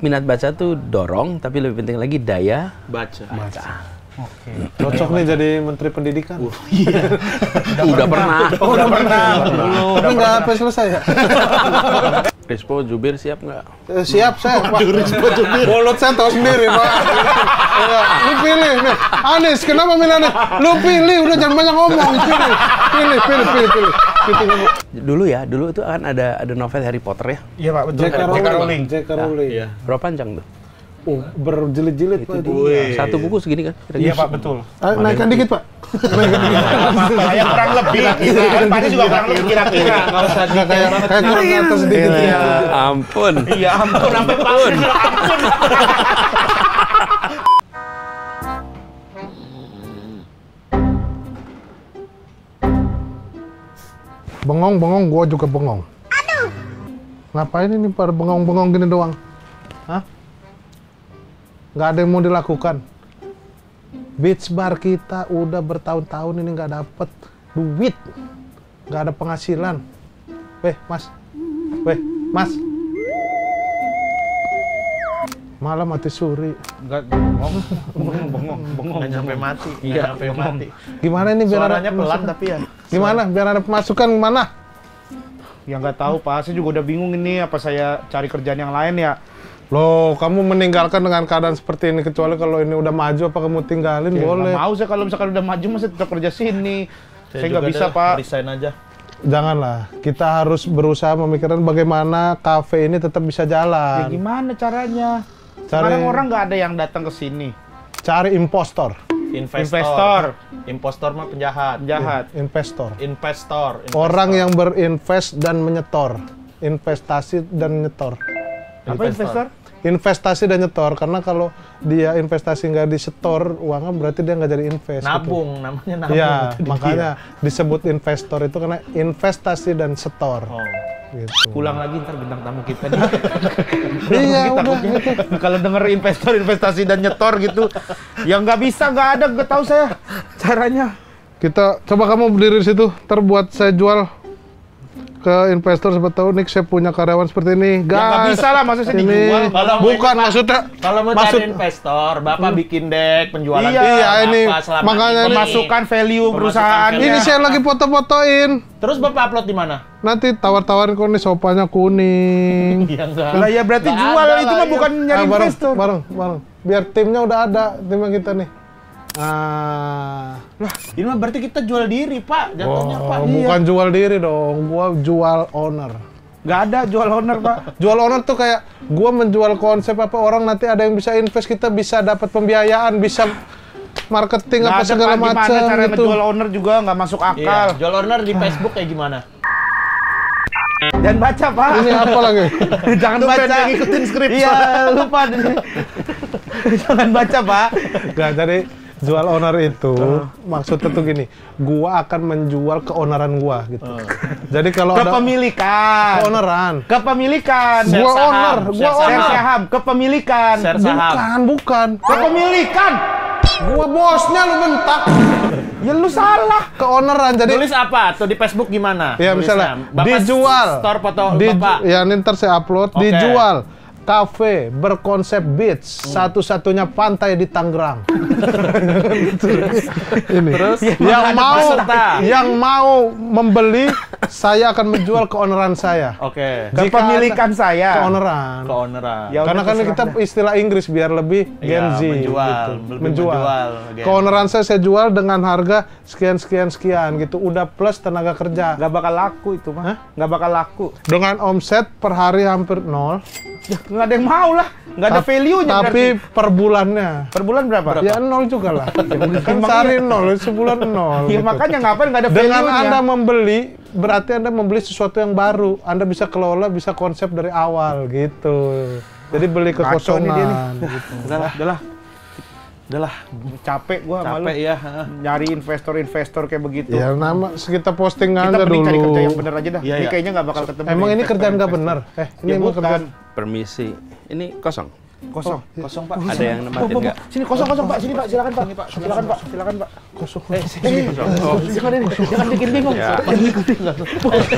minat baca tuh dorong, tapi lebih penting lagi daya Baca. baca. Cocok nih jadi Menteri Pendidikan. Udah pernah. Oh, udah pernah. Tapi nggak apa selesai ya? Rispo Jubir siap nggak? Eh, siap saya. Pak. Mulut saya tahu sendiri, Pak. Ya, lu pilih nih. Anies, kenapa milih Anies? Lu pilih, udah jangan banyak ngomong. Pilih, pilih, pilih, pilih. pilih. Ngomong. Dulu ya, dulu itu kan ada ada novel Harry Potter ya. Iya Pak, betul. J.K. Rowling. J.K. Rowling. Iya. Berapa panjang tuh? Oh, berjilid-jilid, Pak. Satu buku segini kan? Iya Pak, betul. Ah, naikkan dikit, Pak. Saya kurang lebih. Pak Anies juga kurang lebih kira-kira. Nggak usah Nggak kayak kayak kurang atas sedikit. Ya ya. ampun. Iya ampun, sampai ampun. Bengong, bengong, gua juga bengong. Ngapain ini pada bengong-bengong gini doang? Hah? Nggak ada yang mau dilakukan. Beach bar kita udah bertahun-tahun ini nggak dapet duit. Nggak ada penghasilan. Weh, mas. Weh, mas. Malah mati suri. Enggak bengong, bengong, bengong, bengong. Nyampe mati. Iya, bengong. mati. Gimana ini biar ada Suaranya pelan tapi ya. Gimana? Biar ada pemasukan gimana? Ya nggak tahu Pak, saya juga udah bingung ini apa saya cari kerjaan yang lain ya. Loh, kamu meninggalkan dengan keadaan seperti ini kecuali kalau ini udah maju apa kamu tinggalin Ya, boleh. mau saya kalau misalkan udah maju masih tetap kerja sini. Saya juga nggak bisa deh, Pak. Resign aja. Janganlah. Kita harus berusaha memikirkan bagaimana kafe ini tetap bisa Ya jalan. gimana caranya? Cari- Sekarang orang nggak ada yang datang ke sini. Cari impostor. Investor. Investor. Impostor mah penjahat. Jahat. Investor. Investor. Orang yang berinvest dan menyetor. Investasi dan nyetor. Apa investor? Investasi dan nyetor karena kalau dia investasi nggak disetor uangnya berarti dia nggak jadi invest. gitu. Nabung, namanya nabung. Iya, itu dia. makanya disebut investor itu karena investasi dan setor. Oh. Gitu. Pulang lagi ntar bintang tamu kita nih. Iya, udah. takutnya Kalau denger investor investasi dan nyetor gitu, ya nggak bisa, nggak ada, nggak tahu saya caranya. Kita coba kamu berdiri di situ, terbuat saya jual ke investor siapa tahu nih saya punya karyawan seperti ini. Guys. Ya bisa lah, masa saya ini- dijual. Kalau mau bukan Pak, maksudnya. Kalau mau maksud cari investor, Bapak bikin deck penjualan. Iya, kita ini, apa makanya ini- Pemasukan value Pemasukan perusahaan. value. ini saya lagi foto-fotoin. Terus Bapak upload di mana? Nanti tawar-tawarin kok nih sopanya kuning. Iya enggak. Lah ya berarti Nggak jual itu mah iya. bukan nyari Ah, bareng, investor. bareng, bareng. Biar timnya udah ada, timnya kita nih. Ah. Lah, ini mah berarti kita jual diri, Pak. Jatuhnya, Oh, Pak. bukan jual diri dong, gua jual owner. Nggak ada jual owner pak. Jual owner tuh kayak gua menjual konsep apa orang nanti ada yang bisa invest kita bisa dapat pembiayaan bisa marketing Nggak apa ada segala macam cara gitu. ngejual owner juga nggak masuk Iya, akal. jual owner di Facebook kayak gimana? Dan baca pak. Ini apa lagi? Jangan Tumben baca. ngikutin skrip. Iya lupa. Jangan baca pak. Gak jadi jual owner itu maksudnya tuh gini, gua akan menjual keoneran gua gitu. Jadi kalau ada Kepemilikan. keoneran, Kepemilikan. Share gua saham, owner, gua. Share owner. saham. Kepemilikan. Share saham. Bukan, bukan. Kepemilikan. Gua bosnya lu bentak. Ya lu salah. Keoneran jadi Tulis apa? Tuh di Facebook gimana? Ya Tulisnya. misalnya Bapak dijual, Store foto Di- Bapak. ya ini ntar saya upload, Oke. dijual kafe berkonsep beach, satu-satunya pantai di Tangerang. ini. Terus? yang mau peserta. yang mau membeli, saya akan menjual keoneran saya. Oke. Jika Kepemilikan saya. Keoneran. Keoneran. Ya Karena kan kita istilah Inggris biar lebih Gen Iya, Z. menjual, gitu. lebih menjual. menjual, Gen. Keoneran saya saya jual dengan harga sekian sekian sekian gitu. Udah plus tenaga kerja. Nggak bakal laku itu Hah? mah. Nggak bakal laku. Dengan omset per hari hampir nol. Ya, nggak ada yang mau lah. Nggak ada Tap- value-nya Tapi berarti. per bulannya. Per bulan berapa? Ya nol juga lah. kan Emang sehari iya. nol, sebulan nol. Ya gitu. makanya ngapain nggak ada Dengan value-nya. Anda membeli, berarti Anda membeli sesuatu yang baru. Anda bisa kelola, bisa konsep dari awal gitu. Jadi beli kekosongan. gitu. Udah lah, udah lah. Udah lah, capek gua. Capek ya. heeh. Nyari investor-investor kayak begitu. Ya nama kita posting Kita aja mending dulu. cari kerja yang bener aja dah. Iya, ini iya. kayaknya nggak bakal ketemu. Emang ini kerjaan nggak bener? Eh, ini Ya bukan. kerjaan. Permisi. Ini kosong. Kosong, kosong Pak. Ada yang nempatin nggak? Sini kosong kosong Pak, sini Pak, silakan Pak. Silakan Pak, silakan Pak. Kosong. Eh, eh, jangan ini, jangan bikin bingung. Jangan bikin bingung.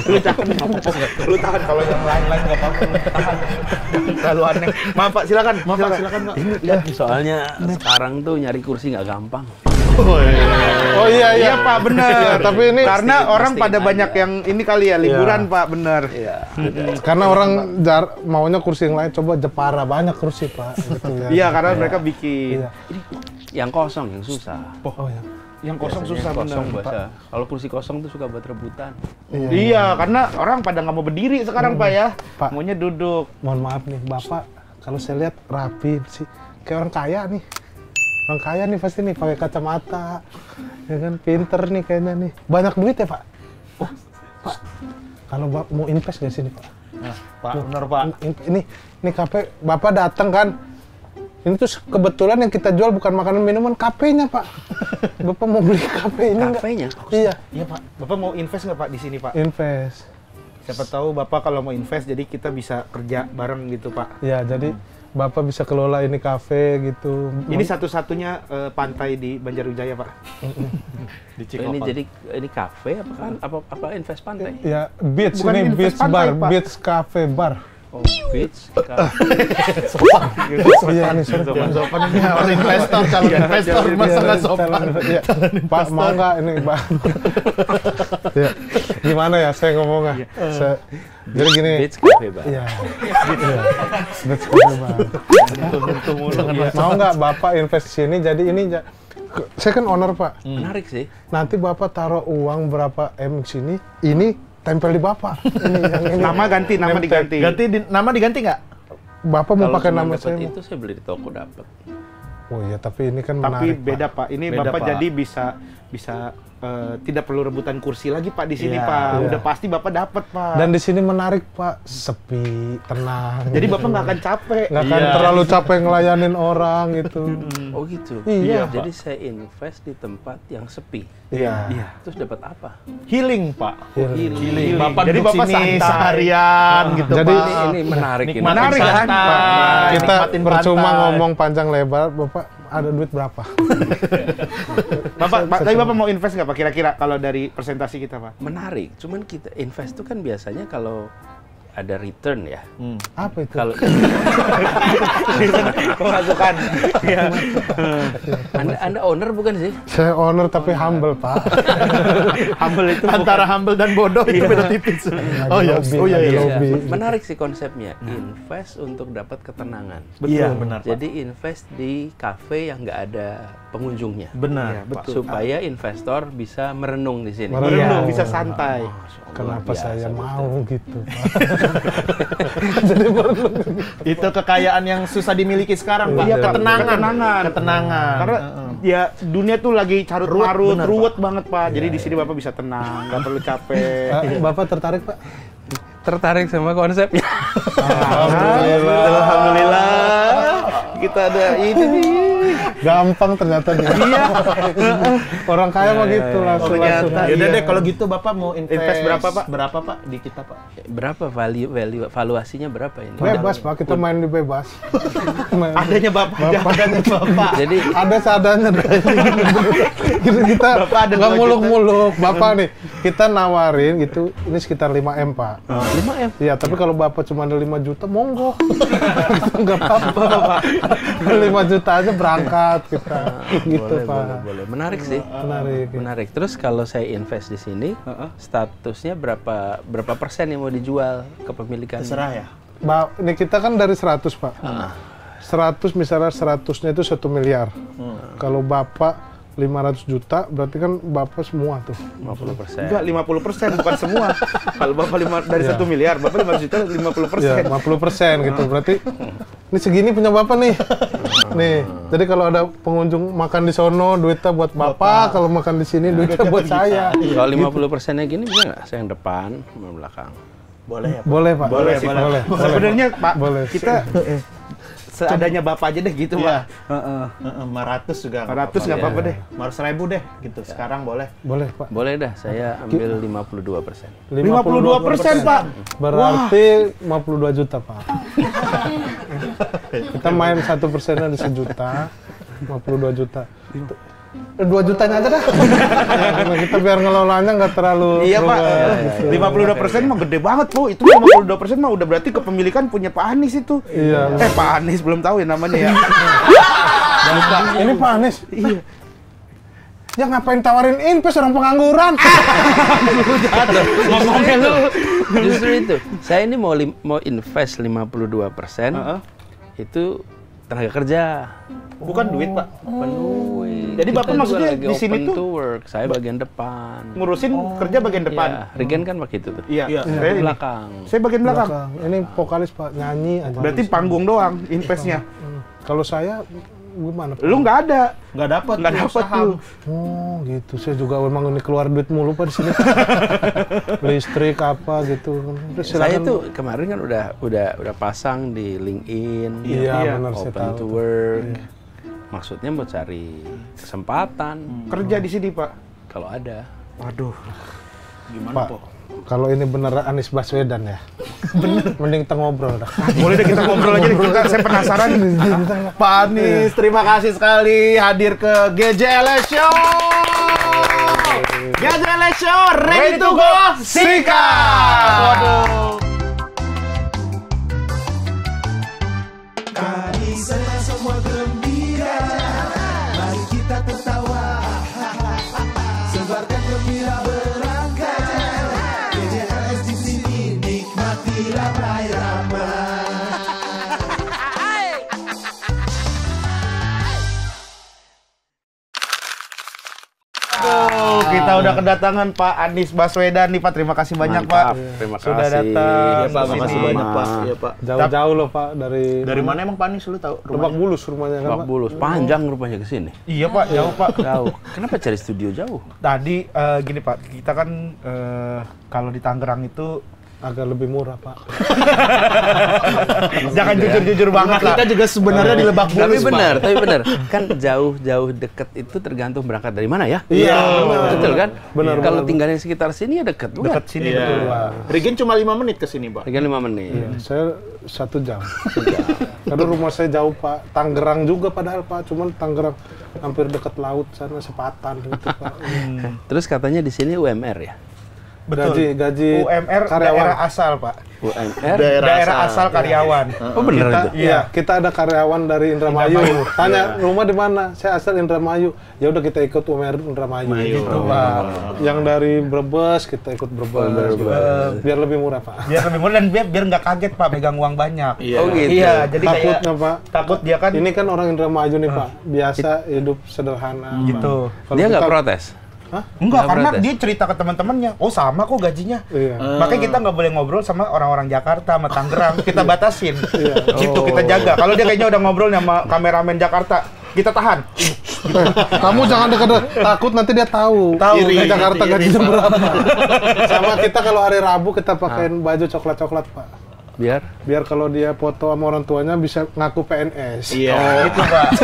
Lu tahan. Lu tahan kalau yang lain-lain nggak apa-apa. Tahan. Terlalu aneh. Maaf Pak, silakan. Maaf Pak, silakan Pak. Lihat, soalnya sekarang tuh nyari kursi nggak gampang. Oh iya iya. Iya Pak, bener. Iya, tapi ini karena Pasti- orang pasti pada aja. banyak yang ini kali ya liburan Pak, bener. Iya. karena orang jar maunya kursi yang lain coba Jepara banyak kursi pak gitu ya. Iya, karena mereka bikin. Iya. Yang kosong yang susah. Oh ya. Yang kosong Biasanya susah yang kosong. Kalau kursi kosong tuh suka buat rebutan. Iya. Iya, karena orang pada nggak mau berdiri sekarang Pak ya. Pak. Maunya duduk. Mohon maaf nih bapak kalau saya lihat rapi sih kayak orang kaya nih. Orang kaya nih pasti nih pakai kacamata, ya kan pinter nih kayaknya nih. Banyak duit ya pak? Oh, pak. Kalau mau invest nggak sini pak? Nah, Pak, bener Pak. Ini ini, kafe bapak datang kan? Ini tuh kebetulan yang kita jual bukan makanan minuman, kafenya pak. Bapak mau beli kafe ini nggak? Kafenya? Iya, Iya Pak. Bapak mau invest nggak Pak di sini Pak? invest. Siapa tahu Bapak kalau mau invest jadi kita bisa kerja bareng gitu Pak. Ya, jadi bapak bisa kelola ini kafe gitu. Ini satu-satunya eh, pantai di Banjarwijaya Pak. di Oh, ini jadi ini kafe apa kan? Apa apa invest pantai? Ya, beach Bukan ini invest beach pantai, bar, Pak. beach cafe bar. Oh. Iya, ini sorry. Sopan sopan ini orang investor, calon investor Iya, masa nggak iya, sopan. calon- iya. Pak, mau nggak ini, Pak? ya. Gimana ya saya ngomongnya? Saya- jadi gini. Iya. Iya. Cafe bar. Mau nggak Bapak invest di sini? Jadi ini saya kan owner, Pak. Menarik sih. Nanti Bapak taruh uang berapa M di sini, ini tempel di Bapak. Ini yang ini. Nama ganti, nama diganti. Ganti di- nama diganti nggak? Bapak mau Kalau pakai nama saya? itu saya beli di toko dapat. Oh iya, tapi ini kan Tapi menarik, beda Pak. Pak. Ini Beda, Bapak Pak. jadi bisa bisa eh, tidak perlu rebutan kursi lagi Pak di sini Iya. Pak. Iya. Udah pasti Bapak dapat Pak. Dan di sini menarik, Pak. Sepi, tenang. jadi gitu. Bapak nggak akan capek. nggak akan Iya. terlalu capek ngelayanin orang gitu. Oh gitu. Iya, Jadi saya invest di tempat yang sepi. Iya. Iya. Terus dapat apa? Healing Pak. Healing. Healing. Bapak Jadi Bapak sini santai. seharian gitu Jadi Pak. Ini, ini menarik ini. Nikmatin Menarik, kan, Pak? Kita percuma ngomong panjang lebar, Bapak ada duit berapa? Bapak, Pak, tapi Bapak mau invest nggak Pak kira-kira kalau dari presentasi kita Pak? menarik. Cuman kita invest itu kan biasanya kalau ada return ya. Apa itu? Kalau Pemasukan. Iya. anda, anda owner bukan sih? Saya owner tapi humble, Pak. Humble itu Antara humble dan bodoh itu beda tipis. Oh iya, Lagi oh iya lagi iya. lobby. Menarik sih konsepnya. Invest untuk dapat ketenangan. Iya, benar Pak. Jadi invest di cafe yang nggak ada pengunjungnya. Benar. Iya, betul. Supaya investor bisa merenung di sini. Merenung. Merenung, Iya. bisa santai. Kenapa biasa, saya betul. mau gitu, Pak? Itu kekayaan yang susah dimiliki sekarang, Pak. Iya, ketenangan. ketenangan. Ketenangan. Karena ya dunia tuh lagi carut Ruwet, marut, bener, ruwet banget Pak. Jadi di sini Bapak bisa tenang, nggak perlu capek. Eh, Bapak tertarik, Pak? Tertarik sama konsepnya. Alhamdulillah. Alhamdulillah. Kita ada ini nih. Gampang ternyata dia. Iya. Orang kaya mah gitu langsung ternyata. langsung. Yaudah Iya. deh kalau gitu Bapak mau invest, Invest berapa, Pak? Berapa Pak di kita Pak? berapa value value valuasinya berapa ini? Bebas, Pak. Kita main di bebas. Main- Adanya Bapak, Bapak. adanya Bapak. Jadi ada seadanya kita kita Bapak ada nggak muluk-muluk bapak nih kita nawarin gitu ini sekitar 5 m pak 5 M. Iya tapi kalau bapak cuma ada 5 juta monggo Gitu, nggak apa-apa pak 5 juta aja berangkat kita gitu boleh, pak boleh, boleh. Menarik sih. menarik Menarik. Terus kalau saya invest di sini, statusnya berapa berapa persen yang mau dijual kepemilikan? Terserah ya. Ba- ini kita kan dari 100 pak 100 misalnya 100 nya itu satu miliar kalau bapak 500 juta berarti kan bapak semua tuh 50 persen. Enggak, 50 persen, bukan semua. Kalau Bapak lima, dari Iya. satu miliar, Bapak 5 juta 50 persen. Ya, 50 persen gitu. Berarti ini segini punya bapak nih. Nih, jadi kalau ada pengunjung makan di sono, duitnya buat bapak. Kalau makan di sini, duitnya buat saya. Kalau 50 persennya gini bisa nggak? Saya yang depan, yang belakang. Boleh ya Pak? Boleh pak. Boleh sih, boleh. Pak. Sebenarnya Pak, Boleh. kita seadanya bapak aja deh gitu Iya. pak. Heeh. Heeh, 500 juga. 400 nggak apa-apa deh. 500 ribu deh, gitu. Sekarang boleh. Boleh, Pak. Boleh dah, saya ambil 52 persen. 52 persen pak. Berarti 52 juta, Pak. Kita main satu persennya di sejuta, 52 juta. Eh, Dua jutanya aja dah. Karena kita biar ngelolanya nggak terlalu Iya pak, berubah. 52 persen mah gede banget bu. Itu 52 persen mah udah berarti kepemilikan punya Pak Anies itu. Iya. Eh Pak Anies belum tahu ya namanya ya. Ini Pak Anies. Iya. Ya ngapain tawarin invest orang pengangguran? Ngomongnya lu. Justru itu. Saya ini mau lim- mau invest 52 persen. Heeh. Itu tenaga kerja. Bukan duit pak. Penuhi. Jadi Bapak maksudnya di sini tuh- to work. Saya bagian depan. Ngurusin kerja bagian depan. Iya, Regen kan pakai itu tuh. Iya. Iya. Saya, Di ini. belakang. saya bagian belakang. Belakang. Ini vokalis Pak nyanyi aja. Berarti panggung doang investnya. Hmm. Kalau saya gimana? Lu nggak ada. Nggak dapat. Nggak dapat tuh. Oh gitu, saya juga memang ini keluar duit mulu pak di sini. Listrik apa gitu. Terus Saya tuh kemarin kan udah udah udah pasang di LinkedIn. Iya, Iya. benar saya Open tahu. to work. Maksudnya mau cari kesempatan Kerja di sini pak. kalau ada. Waduh. Gimana, Pak, Po? Kalau ini bener Anies Baswedan ya, bener. Mending kita ngobrol dah. Boleh deh kita ngobrol aja. deh. Kita, saya penasaran. Pak Anies, terima kasih sekali hadir ke GJLS Show. GJLS Show, ready to go, sikat. Waduh. Kita udah kedatangan Pak Anies Baswedan nih Pak. Terima kasih banyak Mantap. Pak. Terima Sudah kasih. datang. Iya, Pak, ke makasih sini. banyak, Pak. Iya, Pak. Jauh-jauh loh pak dari Dari mana emang Pak Anies lu tahu Lebak rumahnya? Bulus rumahnya kan Lebak pak. Bulus, panjang rupanya ke sini. Iya Pak, jauh Pak. Jauh. Kenapa cari studio jauh? Tadi eh, gini Pak, kita kan eh, kalau di Tangerang itu Agak lebih murah pak. jangan jujur-jujur banget lah. Kita juga sebenarnya di Lebak Bulus, tapi benar, tapi benar. Kan jauh-jauh deket itu tergantung berangkat dari mana ya? Iya, benar. Betul kan? Benar, Kalau tinggalnya sekitar sini ya deket? Dekat sini Iya. betul Pak. Regen cuma 5 menit ke sini, Pak. Tiga lima menit. Saya satu jam. Karena rumah saya jauh pak. Tangerang juga padahal pak. Cuman Tangerang hampir dekat laut sana sepatan gitu pak. Terus katanya di sini UMR ya? Betul. Gaji gaji UMR karyawan. daerah asal Pak. UMR. Daerah Daerah asal. asal karyawan. Oh bener kita, itu. Iya, kita ada karyawan dari Indramayu. Tanya rumah di mana? Saya asal Indramayu. Ya udah kita ikut UMR Indramayu. Gitu, Pak. Yang dari Brebes kita ikut Brebes. Biar lebih murah, Pak. Biar lebih murah dan biar biar nggak kaget Pak megang uang banyak. Iya. Oh gitu. Iya, jadi Takutnya, kayak Pak. takut dia kan Ini kan orang Indramayu nih, Pak. Biasa hidup sederhana. Gitu. Dia nggak protes. Hah? Enggak, Nggak karena dia cerita ke teman-temannya, oh sama kok gajinya. Iya. Makanya kita nggak boleh ngobrol sama orang-orang Jakarta, sama Tangerang. Kita batasin. Gitu, Oh. kita jaga. Kalau dia kayaknya udah ngobrol sama kameramen Jakarta, kita tahan. Kamu jangan dekat takut nanti dia tahu. Tahu. Iri, Jakarta iri, gajinya berapa. Sama kita kalau hari Rabu kita pakein baju coklat-coklat, Pak. Biar Biar kalau dia foto sama orang tuanya bisa ngaku PNS. Iya. Itu, Pak.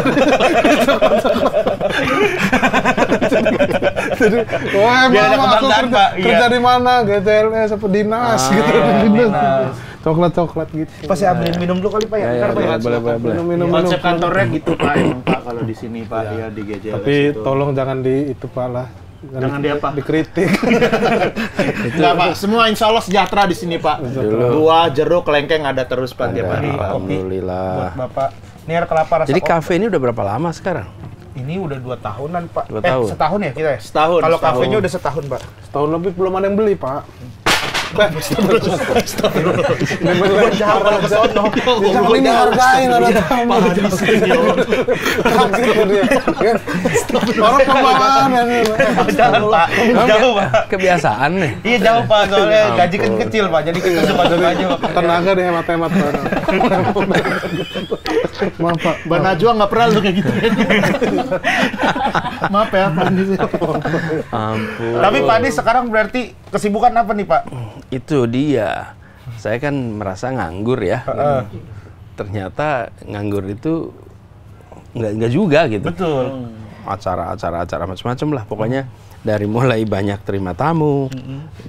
Wah, Biar ada emang aku kerja, Pak. Iya. kerja di mana? GTLS apa dinas gitu. dinas. Coklat-coklat gitu. Pas saya ambilin minum dulu kali, Pak ya. Ya, ya, ya. boleh, boleh, boleh, boleh. Minum-minum. Konsep kantornya gitu, Pak, emang Pak kalau di sini, Pak, ya di GJLS Tapi itu. tolong jangan di itu Pak lah. Jangan di apa? Dikritik. Enggak, Pak. Semua insya Allah sejahtera di sini, Pak. Dulu. Buah, jeruk, kelengkeng ada terus, Pak, tiap hari. Kopi. Alhamdulillah. Buat Bapak. Ini air kelapa rasa Jadi kafe ini udah berapa lama sekarang? Ini udah dua tahunan, Pak. Dua eh, tahun. setahun ya kita ya? Setahun, Kalau setahun. kafenya udah setahun, Pak. Tahun lebih belum ada yang beli Pak. Jauh kalau ke sono. Jangan ini hargain ada tamu. Kaget tuh dia. Ya. Orang pembawaan. Jalan, Pak. Jauh, Pak. Kebiasaan nih. Iya jauh Pak, soalnya gaji kan kecil Pak, jadi kita suka-suka aja Pak. Tenaga deh hemat-hemat Pak. Maaf Pak. Mbak Najwa nggak pernah lu kayak gitu. Maaf ya, Pak. Ampun. Tapi Pak Anies sekarang berarti kesibukan apa nih Pak? Itu dia. Saya kan merasa nganggur ya. ternyata nganggur itu nggak nggak juga gitu. Betul. Acara-acara acara macam-macam lah pokoknya dari mulai banyak terima tamu,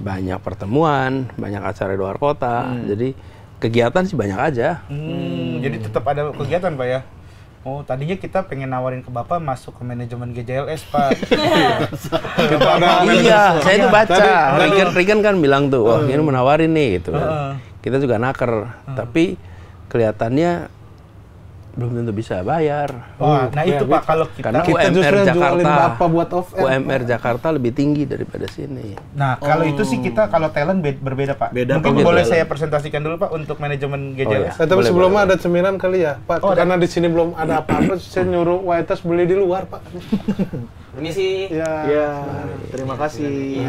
banyak pertemuan, banyak acara di luar kota. Jadi kegiatan sih banyak aja. Hmm, jadi tetap ada kegiatan Pak ya? Oh, tadinya kita pengen nawarin ke Bapak masuk ke manajemen GJLS, Pak. iya, saya itu baca. Regan, Regan kan bilang tuh, wah ini menawarin nih gitu. kan. Kita juga naker, tapi kelihatannya belum tentu bisa bayar. Wah, nah itu Pak kalau kita, Karena Kita UMR justru Jakarta, Bapak buat off air, UMR Jakarta lebih tinggi daripada sini. Nah, kalau itu sih kita kalau talent be- berbeda, Pak. Beda, Mungkin boleh Beda. saya presentasikan dulu, Pak, untuk manajemen GJLS. Eh, tapi Boleh, sebelumnya boleh, ada cemilan kali ya, Pak. Oh, ada. Karena di sini belum ada apa-apa, saya nyuruh Waitas beli di luar, Pak. Ini sih Ya. Iya, terima kasih.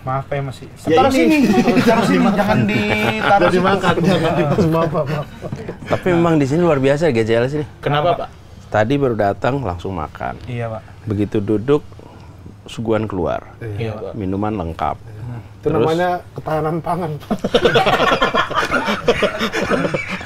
Maaf Pak ya masih. Ya, Taruh ini. sini, taruh sini, jangan ditaruh dimakan, jangan Maaf, Pak, maaf. Tapi memang di sini luar biasa GJLS ini. Kenapa, Pak? Tadi baru datang langsung makan. Iya, Pak. Begitu duduk suguhan keluar. Iya, Pak. Minuman lengkap. Itu namanya ketahanan pangan.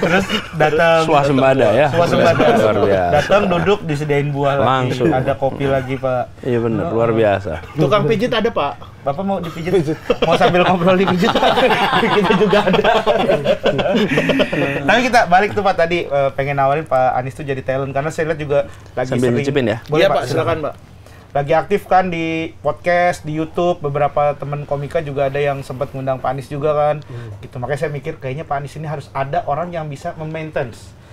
Terus datang Swasembada ya. Swasembada. Luar biasa. Datang duduk disediain buah lagi. Langsung. Ada kopi lagi, Pak. Iya benar, luar biasa. Tukang pijit ada, Pak. Bapak mau dipijit? Mau sambil ngobrol dipijit? kita juga ada. Tapi kita balik tuh Pak tadi eh, pengen nawarin Pak Anies tuh jadi talent karena saya lihat juga lagi Sambil sering. nyicipin ya? Boleh, Iya, Pak, silakan, Pak. Lagi aktif kan di podcast, di YouTube, beberapa teman komika juga ada yang sempat ngundang Pak Anies juga kan. Gitu. Makanya saya mikir kayaknya Pak Anies ini harus ada orang yang bisa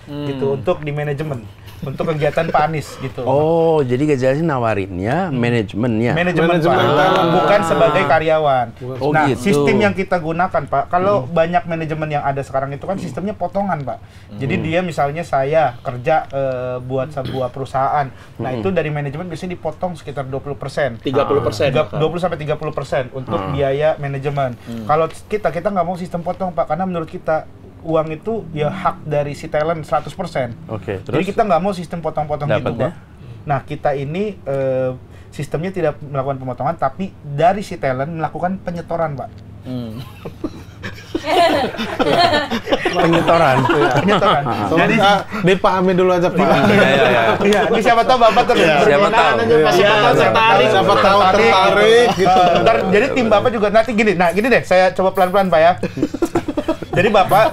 memaintenance gitu untuk di manajemen, untuk kegiatan Pak Anies gitu. Oh, jadi ini nawarinnya manajemennya. manajemen, Manajemen Pak. talent. bukan sebagai karyawan. Oh, nah, gitu. sistem yang kita gunakan, Pak, kalau banyak manajemen yang ada sekarang itu kan sistemnya potongan, Pak. Jadi dia misalnya saya kerja eh, buat sebuah perusahaan. Nah, itu dari manajemen biasanya dipotong sekitar 20%. 30 persen. Tiga- 20 sampai 30 persen untuk biaya manajemen. Kalau kita kita nggak mau sistem potong pak, karena menurut kita uang itu ya hak dari si talent 100 persen. Oke, Jadi terus kita nggak mau sistem potong-potong gitu pak. Nah kita ini eh, sistemnya tidak melakukan pemotongan, tapi dari si talent melakukan penyetoran pak. penyetoran. Penyetoran. Tolong, Jadi ah, dipahami dulu aja, Pak. Iya, iya, iya. Iya, ini siapa tahu bapak ter Siapa tahu. Iya, siapa tahu tertarik. Siapa tahu tertarik, gitu. Ntar, jadi tim bapak juga nanti gini, nah gini deh, saya coba pelan-pelan pak ya. jadi bapak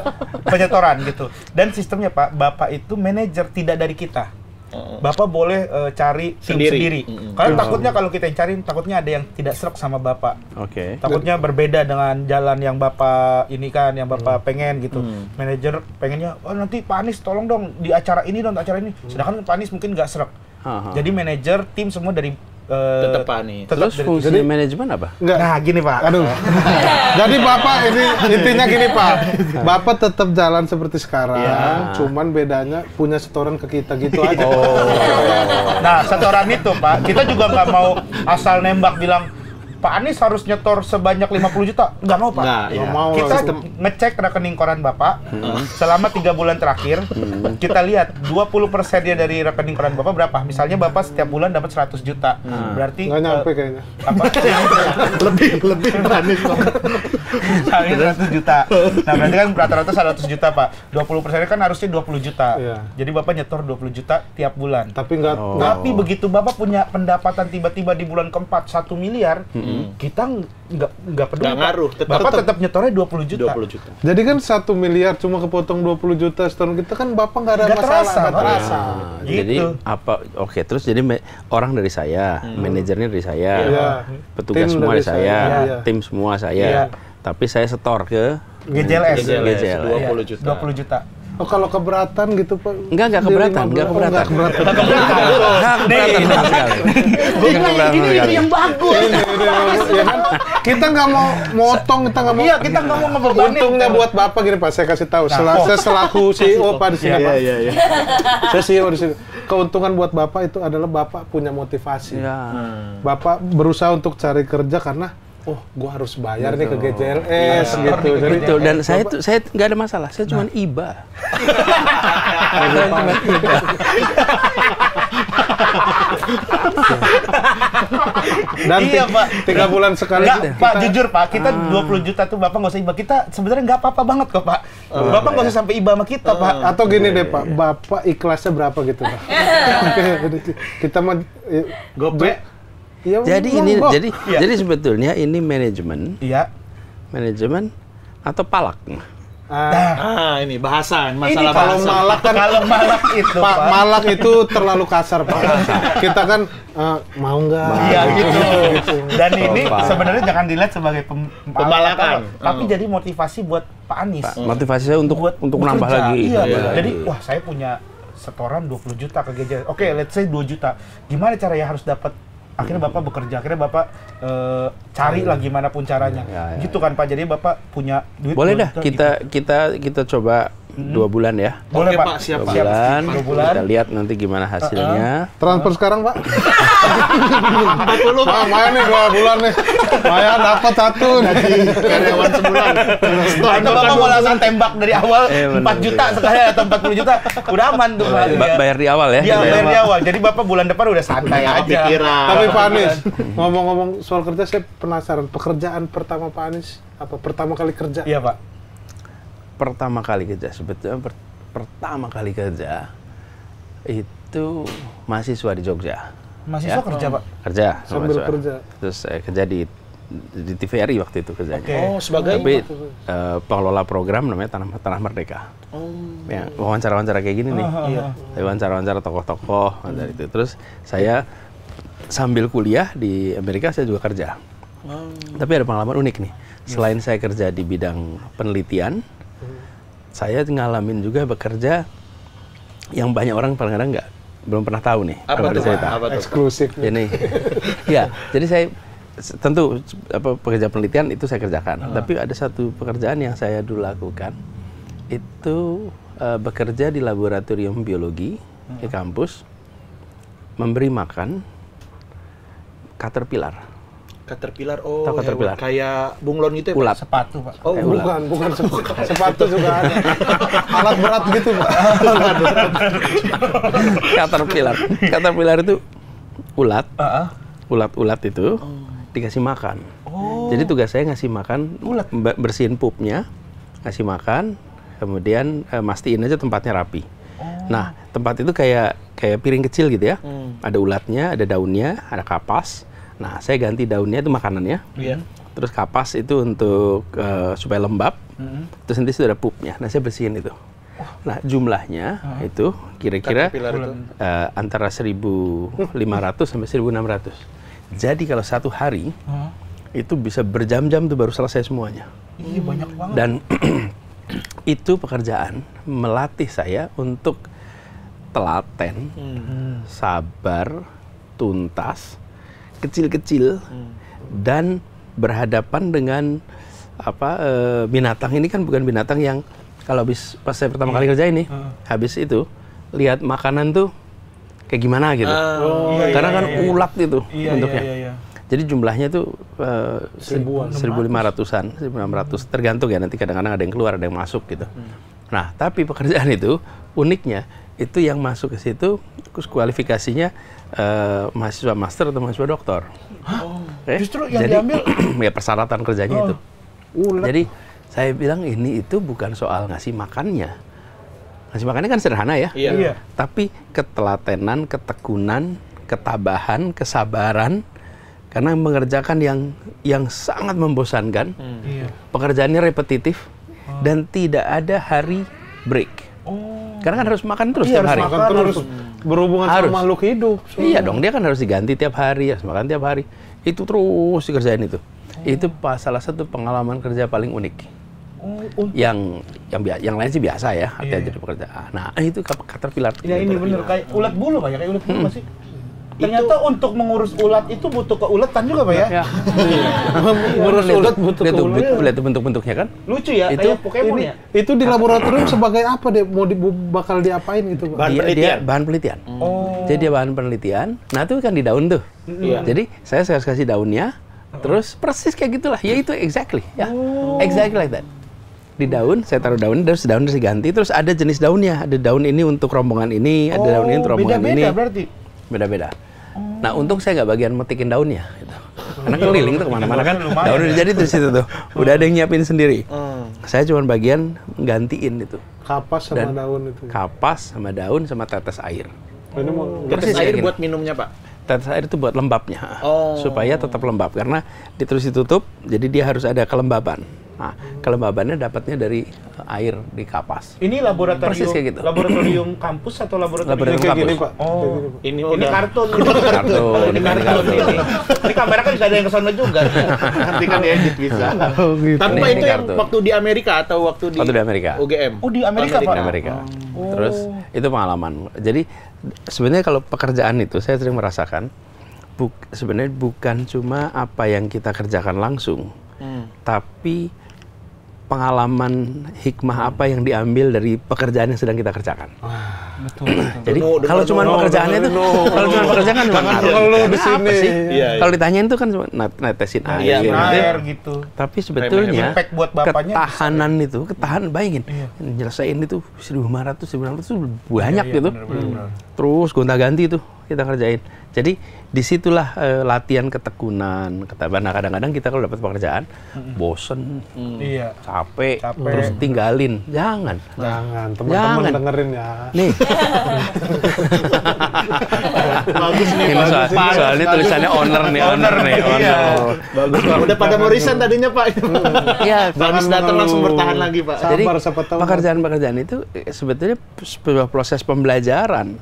penyetoran gitu, dan sistemnya pak, bapak itu manajer tidak dari kita. Bapak boleh eh, cari tim Sendiri. sendiri. Karena takutnya kalau kita yang cari, takutnya ada yang tidak serak sama bapak. Oke. Takutnya berbeda dengan jalan yang bapak ini kan, yang bapak pengen gitu. Manajer pengennya, oh nanti Pak Anies tolong dong di acara ini dong, acara ini. Sedangkan Pak Anies mungkin nggak serak. Aha. Jadi manajer tim semua dari eh, Tetep Pak tetep Terus dari- fungsi Jadi- manajemen apa? Enggak. Nah, gini Pak. Aduh. Jadi Bapak ini intinya gini Pak. Bapak tetap jalan seperti sekarang, Iya. cuman bedanya punya setoran ke kita gitu aja. Nah, setoran itu, Pak, kita juga nggak mau asal nembak bilang Pak Anies harus nyetor sebanyak 50 juta. Nggak mau, Pak. Nggak, Nggak iya. mau. Kita Sistem- ngecek rekening koran Bapak selama tiga bulan terakhir. Kita lihat 20 persennya dari rekening koran Bapak berapa. Misalnya Bapak setiap bulan dapat 100 juta. Berarti nggak nyampe eh, kayaknya. apa? lebih lebih manis kok. Misalnya 100 juta. Nah, berarti kan rata-rata 100 juta, Pak. 20 persennya kan harusnya 20 juta. Iya. Jadi Bapak nyetor 20 juta tiap bulan. Tapi nggak Oh. Tapi begitu Bapak punya pendapatan tiba-tiba di bulan keempat 1 miliar, kita ng- nggak nggak peduli. Nggak ngaruh, tetap- Bapak tetap. tetap nyetornya 20 juta. 20 juta. Jadi kan satu miliar cuma kepotong 20 juta setahun kita kan bapak nggak ada Nggak masalah, terasa, Pak. terasa. Nah, Gitu. Jadi apa? Oke, terus jadi me- orang dari saya, manajernya dari saya, Iya. petugas Tim semua dari saya, saya, iya. tim semua saya. Iya. Tapi saya setor ke GJLS. GJLS, GJLS. 20 Iya, juta. 20 juta. Oh kalau keberatan gitu pak? Enggak, enggak keberatan, 15 enggak keberatan. nggak keberatan. Enggak keberatan. Enggak keberatan bagus. Ini, ini, ya kan? Kita nggak mau motong, kita nggak mau. Iya, kita nggak mau ngebebanin. Untungnya buat bapak gini pak, saya kasih tahu. Sel- saya selaku CEO pak di sini Iya, pak. iya, iya. Saya CEO di sini. Keuntungan buat bapak itu adalah bapak punya motivasi. Ya. Bapak berusaha untuk cari kerja karena oh gua harus bayar nih ke GJLS gitu. Jadi Betul dan saya itu saya nggak ada masalah. Saya cuma iba. Saya cuma iba. dan Iya, Pak. tiga bulan sekali Nggak, kita- Pak, jujur Pak, kita 20 juta tuh Bapak nggak usah iba. Kita sebenarnya nggak apa-apa banget kok, Pak. Bapak nggak usah sampai iba sama kita, Pak. Atau gini deh Pak, Bapak ikhlasnya berapa gitu Pak? Kita mah ya, Gope. Ya, Jadi ini monggo. jadi Iya. jadi sebetulnya ini manajemen, Iya. manajemen atau palak. Ah, Ah, ini bahasa, Ini masalah kalau bahasa. malak kan kalau malak itu, Pak Pak. Malak itu terlalu kasar Pak. Kita kan eh, mau nggak? Iya gitu. Dan ini Pak. sebenarnya jangan dilihat sebagai pem- Pembalakan. tapi Hmm. jadi motivasi buat Pak Anies. Motivasi saya untuk buat untuk bekerja. nambah lagi. Iya, lagi. jadi wah saya punya setoran 20 juta ke GJ. Oke, let's say 2 juta. Gimana cara ya harus dapat akhirnya Bapak bekerja, akhirnya Bapak eh, cari lah gimana pun caranya. Ya, ya. Gitu kan Pak. Jadi Bapak punya duit Boleh 2 dah kita gitu. kita kita coba dua bulan ya. Boleh Oke, Pak. Pak, siap, Dua Pak. bulan, Dua bulan. kita lihat nanti gimana hasilnya. Transfer sekarang Pak. Pak, main nih dua bulan nih. Maya dapat satu nih. Karyawan sebulan. Atau Bapak mau langsung tembak dari awal Eh, 4 benar. juta sekali atau 40 juta. Udah aman tuh Pak. Ba- bayar di awal ya. Dia Bayar bayar di di awal. Jadi Bapak bulan depan udah santai aja. Tapi Pak Anies, ngomong-ngomong soal kerja, saya penasaran. Pekerjaan pertama Pak Anies, apa pertama kali kerja? Iya Pak. Pertama kali kerja sebetulnya per- pertama kali kerja itu mahasiswa di Jogja Mahasiswa Ya. kerja Pak. kerja Sambil mahasiswa. kerja. terus saya kerja di di TVRI waktu itu kerjanya Oke. Oh, sebagai tapi eh, pengelola program namanya tanah tanah merdeka Oh. ya wawancara wawancara kayak gini nih Iya. wawancara wawancara tokoh-tokoh wawancara itu terus saya sambil kuliah di Amerika saya juga kerja Oh. tapi ada pengalaman unik nih selain saya kerja di bidang penelitian saya ngalamin juga bekerja yang banyak orang kadang-kadang nggak belum pernah tahu nih Apa tuh, cerita. Apa tuh? Eksklusif. Ini, ya, jadi saya tentu apa pekerja penelitian itu saya kerjakan. Tapi ada satu pekerjaan yang saya dulu lakukan itu eh, bekerja di laboratorium biologi di kampus, memberi makan caterpillar, Caterpillar, oh, Tahu Caterpillar? hewan kayak bunglon gitu ya, Pak? ulat. Sepatu Pak. Oh, Eh, bukan. Bukan, bukan sepatu, sepatu juga ada. Alat berat gitu Pak. caterpillar, caterpillar itu ulat, Heeh. ulat-ulat itu dikasih makan. Jadi tugas saya ngasih makan, Ulat? be- bersihin pupnya, ngasih makan, kemudian eh, mastiin aja tempatnya rapi. Nah, tempat itu kayak kayak piring kecil gitu ya. Ada ulatnya, ada daunnya, ada kapas. Nah, saya ganti daunnya itu makanannya. Iya. Terus kapas itu untuk eh, supaya lembab. Terus nanti sudah ada pupnya. Nah, saya bersihin itu. Nah, jumlahnya itu kira-kira eh, antara 1.500 sampai 1.600. Jadi kalau satu hari itu bisa berjam-jam tuh baru selesai semuanya. Iya banyak banget. Dan itu pekerjaan melatih saya untuk telaten, sabar, tuntas, kecil-kecil, dan berhadapan dengan apa eh, binatang. Ini kan bukan binatang yang kalau habis pas saya pertama kali kerja ini, habis itu lihat makanan tuh kayak gimana gitu. Ah, Karena kan ulat itu Iya, bentuknya. iya, iya, iya. Jadi jumlahnya tuh eh, seribuan, seribu lima ratusan, seribu enam ratus, tergantung ya nanti kadang-kadang ada yang keluar, ada yang masuk gitu. Nah, tapi pekerjaan itu uniknya itu yang masuk ke situ kualifikasinya eh, mahasiswa master atau mahasiswa doktor. Eh, Justru yang jadi, diambil- ya persyaratan kerjanya itu. Ulat. Jadi saya bilang ini itu bukan soal ngasih makannya. Ngasih makannya kan sederhana ya. Iya. Iya. Tapi ketelatenan, ketekunan, ketabahan, kesabaran karena mengerjakan yang yang sangat membosankan. Iya. Pekerjaannya repetitif dan tidak ada hari break. Oh. Karena kan harus makan terus Iya, tiap harus hari. Makan terus berhubungan Harus. sama makhluk hidup. Iya dong, dia kan harus diganti tiap hari, harus makan tiap hari. Itu terus dikerjain itu. Itu pa- salah satu pengalaman kerja paling unik. Oh, Yang yang bia- yang lain sih biasa ya, hati Iya, aja di pekerjaan. Nah, itu caterpillar. Ya ini bener kayak ulat bulu Pak ya, kayak ulat bulu nggak sih? Ternyata untuk mengurus ulat itu butuh keuletan juga Pak ya. Ya. Ngurus Lihat ulat tuh, butuh keuletan. lihat bentuk-bentuknya kan? Lucu ya, Itu- kayak Pokemon Ini, ya. itu di laboratorium sebagai apa deh? Mau di, bakal diapain gitu, Pak? Bahan dia, penelitian. dia bahan penelitian. Oh. Jadi dia bahan penelitian. Nah itu kan di daun tuh. Iya. Jadi saya saya kasih daunnya, terus persis kayak gitulah. Ya itu exactly, ya, exactly like that. Di daun, saya taruh daun, terus daun terus diganti, terus ada jenis daunnya. Ada daun ini untuk rombongan ini, ada daun ini untuk rombongan Oh, beda-beda ini. berarti. Beda-beda. Nah untung saya nggak bagian metikin daunnya. Gitu. Karena keliling tuh ke mana-mana kan, daun udah jadi tuh situ tuh. Udah ada yang nyiapin sendiri. Saya cuma bagian gantiin itu. Kapas sama Dan- daun itu. Kapas sama daun sama tetes air. Mau Tetes air buat minumnya, Pak. Tetes air itu buat lembabnya. Oh. Supaya tetap lembab karena di terus ditutup jadi dia harus ada kelembaban. Nah, kelembabannya dapatnya dari eh, air di kapas. Ini laboratorium Persis kayak gitu. laboratorium kampus atau laboratorium, Laboratorium kayak kampus. gini, Pak. Oh. Pak. Ini Ini udah kartun. Kartun, ini ini kartun. ini. Ini kamera kan bisa ada yang ke sana juga. Nanti kan diedit bisa. Oh, gitu. Tapi Ini- Pak ini itu yang kartun. waktu di Amerika atau waktu di Waktu di Amerika. UGM? Oh di Amerika, di Pak. Amerika. Terus itu pengalaman. Jadi sebenarnya kalau pekerjaan itu saya sering merasakan buk, sebenarnya bukan cuma apa yang kita kerjakan langsung, Hmm. tapi pengalaman hikmah apa yang diambil dari pekerjaan yang sedang kita kerjakan. Jadi No, kalau cuma no, pekerjaannya itu, kalau cuma pekerjaan kan cuma ngeluh di Apa sini. sih? Iya, iya. Kalau ditanyain itu kan cuma net- netesin air. Iya, gitu. Air gitu. Tapi sebetulnya Impact buat bapaknya ketahanan itu, ketahanan bayangin, nyelesain itu 1500, 1600 itu banyak Iya, gitu. Terus gonta-ganti tuh kita kerjain. Jadi di situlah eh, latihan ketekunan, ketabahan. Nah, kadang-kadang kita kalau dapat pekerjaan, bosen, Iya. capek, Capek. terus tinggalin. Jangan. Jangan, teman-teman Jangan. dengerin ya. Nih. Bagus nih, Ini soal- bagus. soalnya tulisannya owner nih, owner nih, Iya. owner. Bagus Pak. Udah pada mau resign tadinya Pak. Iya, Bagus datang langsung bertahan lagi Pak. Sabar, Jadi pekerjaan-pekerjaan itu eh, sebetulnya sebuah proses pembelajaran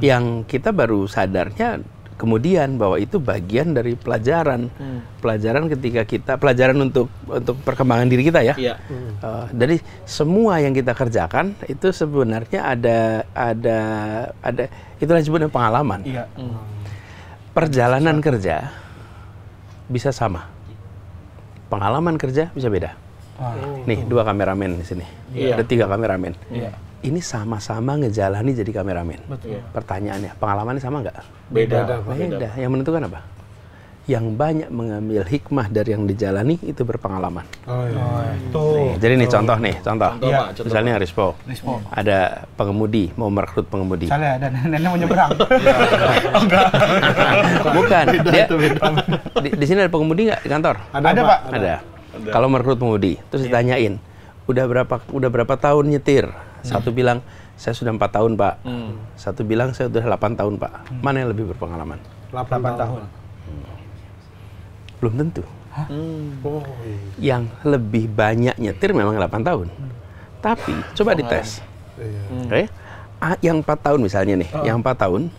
yang kita baru sadarnya kemudian bahwa itu bagian dari pelajaran, pelajaran ketika kita pelajaran untuk untuk perkembangan diri kita ya. Iya. Eh, dari semua yang kita kerjakan itu sebenarnya ada ada ada itulah yang disebut dengan pengalaman. Iya. Perjalanan kerja bisa sama, pengalaman kerja bisa beda. Nih dua kameramen di sini, Iya. ada tiga kameramen. Iya. Ini sama-sama ngejalani jadi kameramen. Betul. Pertanyaannya, pengalamannya sama nggak? Beda. Beda, Pak. Beda. Yang menentukan apa? Yang banyak mengambil hikmah dari yang dijalani itu berpengalaman. Oh, iya. Tuh. Nih, jadi nih contoh nih, contoh. Contoh, Iya. Pak. Contoh. Misalnya Rispo, Rispo. ada pengemudi mau merekrut pengemudi. Misalnya ada nenek mau nyebrang. Bukan, dia di, di sini ada pengemudi nggak di kantor? Ada, Pak. Ada. Kalau merekrut pengemudi, terus ditanyain, udah berapa udah berapa tahun nyetir? Satu bilang saya sudah empat tahun pak. Satu bilang saya sudah 8 tahun pak. Mana yang lebih berpengalaman? 8 8 tahun. Belum tentu. Oh, iya. Yang lebih banyak nyetir memang 8 tahun. Tapi coba dites. Iya. Oke? Ah, Yang empat tahun misalnya nih, yang empat tahun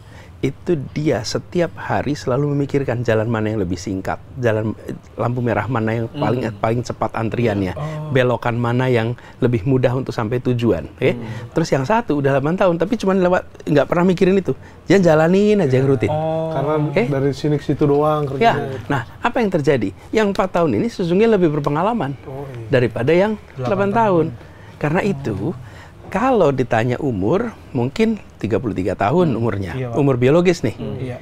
itu dia setiap hari selalu memikirkan jalan mana yang lebih singkat, jalan eh, lampu merah mana yang paling paling cepat antriannya, belokan mana yang lebih mudah untuk sampai tujuan. Oke? Terus yang satu udah 8 tahun tapi cuma lewat nggak pernah mikirin itu, dia jalanin aja yang rutin. Karena Oke. dari sini ke situ doang kerjanya. Ya, nah apa yang terjadi? Yang empat tahun ini sesungguhnya lebih berpengalaman Oh, iya. daripada yang 8 tahun. Karena itu kalau ditanya umur, mungkin 33 tahun umurnya, Iya, Pak. umur biologis nih. Iya.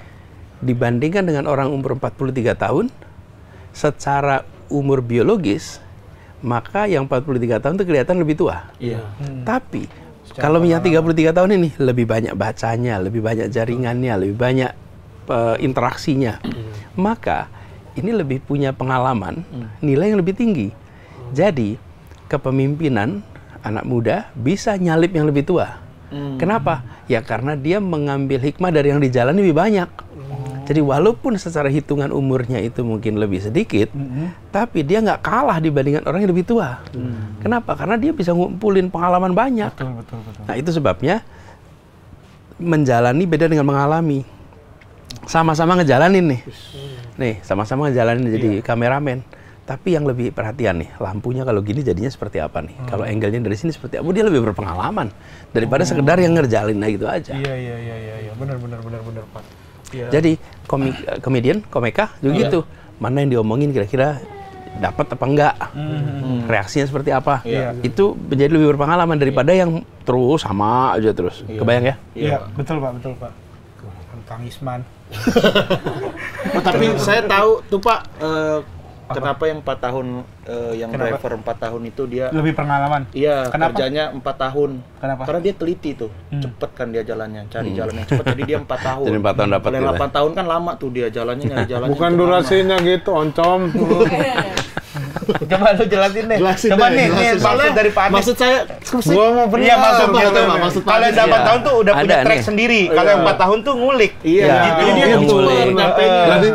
Dibandingkan dengan orang umur 43 tahun, secara umur biologis, maka yang 43 tahun itu kelihatan lebih tua. Iya. Tapi kalau yang 33 tahun ini lebih banyak bacanya, lebih banyak jaringannya, lebih banyak eh, interaksinya, maka ini lebih punya pengalaman, nilai yang lebih tinggi. Jadi kepemimpinan anak muda bisa nyalip yang lebih tua. Kenapa? Ya karena dia mengambil hikmah dari yang dijalani lebih banyak. Jadi walaupun secara hitungan umurnya itu mungkin lebih sedikit, tapi dia nggak kalah dibandingkan orang yang lebih tua. Kenapa? Karena dia bisa ngumpulin pengalaman banyak. Betul, betul, betul. Nah itu sebabnya menjalani beda dengan mengalami. Sama-sama ngejalanin nih, nih sama-sama ngejalanin jadi kameramen. Tapi yang lebih perhatian nih, lampunya kalau gini jadinya seperti apa nih? Kalau angle-nya dari sini seperti apa? Oh, Dia lebih berpengalaman daripada sekedar yang ngerjalin nah gitu aja. Iya, iya, iya, iya, iya. Benar, benar, benar, benar, Pak. Iya. Jadi komik, eh, komedian, komika juga gitu. Mana yang diomongin kira-kira dapat apa enggak? Reaksinya seperti apa? Iya. Itu menjadi lebih berpengalaman daripada yang terus sama aja terus. Kebayang ya? Iya, betul, Pak, betul, Pak. Kang Isman. Oh, tapi saya tahu tuh Pak, eh, kenapa yang 4 tahun eh, yang Kenapa? driver 4 tahun itu dia Lebih pengalaman. Iya, Kenapa? kerjanya 4 tahun. Kenapa? Karena dia teliti tuh, cepet kan dia jalannya, cari jalan yang cepet. Jadi dia 4 tahun. Jadi empat tahun dapat Kalau gitu ya. 8 tahun kan lama tuh dia jalannya nyari jalan. Bukan durasinya gitu, oncom. Coba lu jelasin deh. Jelasin Coba deh, nih, nih jelasin. maksud Soalnya dari Pak Anies. Maksud saya Gua mau bener. Iya maksud gitu. maksud Kalau yang 8 iya. tahun tuh udah punya track nih. sendiri. Kalau yang 4 tahun tuh ngulik. Iya, Ya, jadi dia yang gitu ngulik.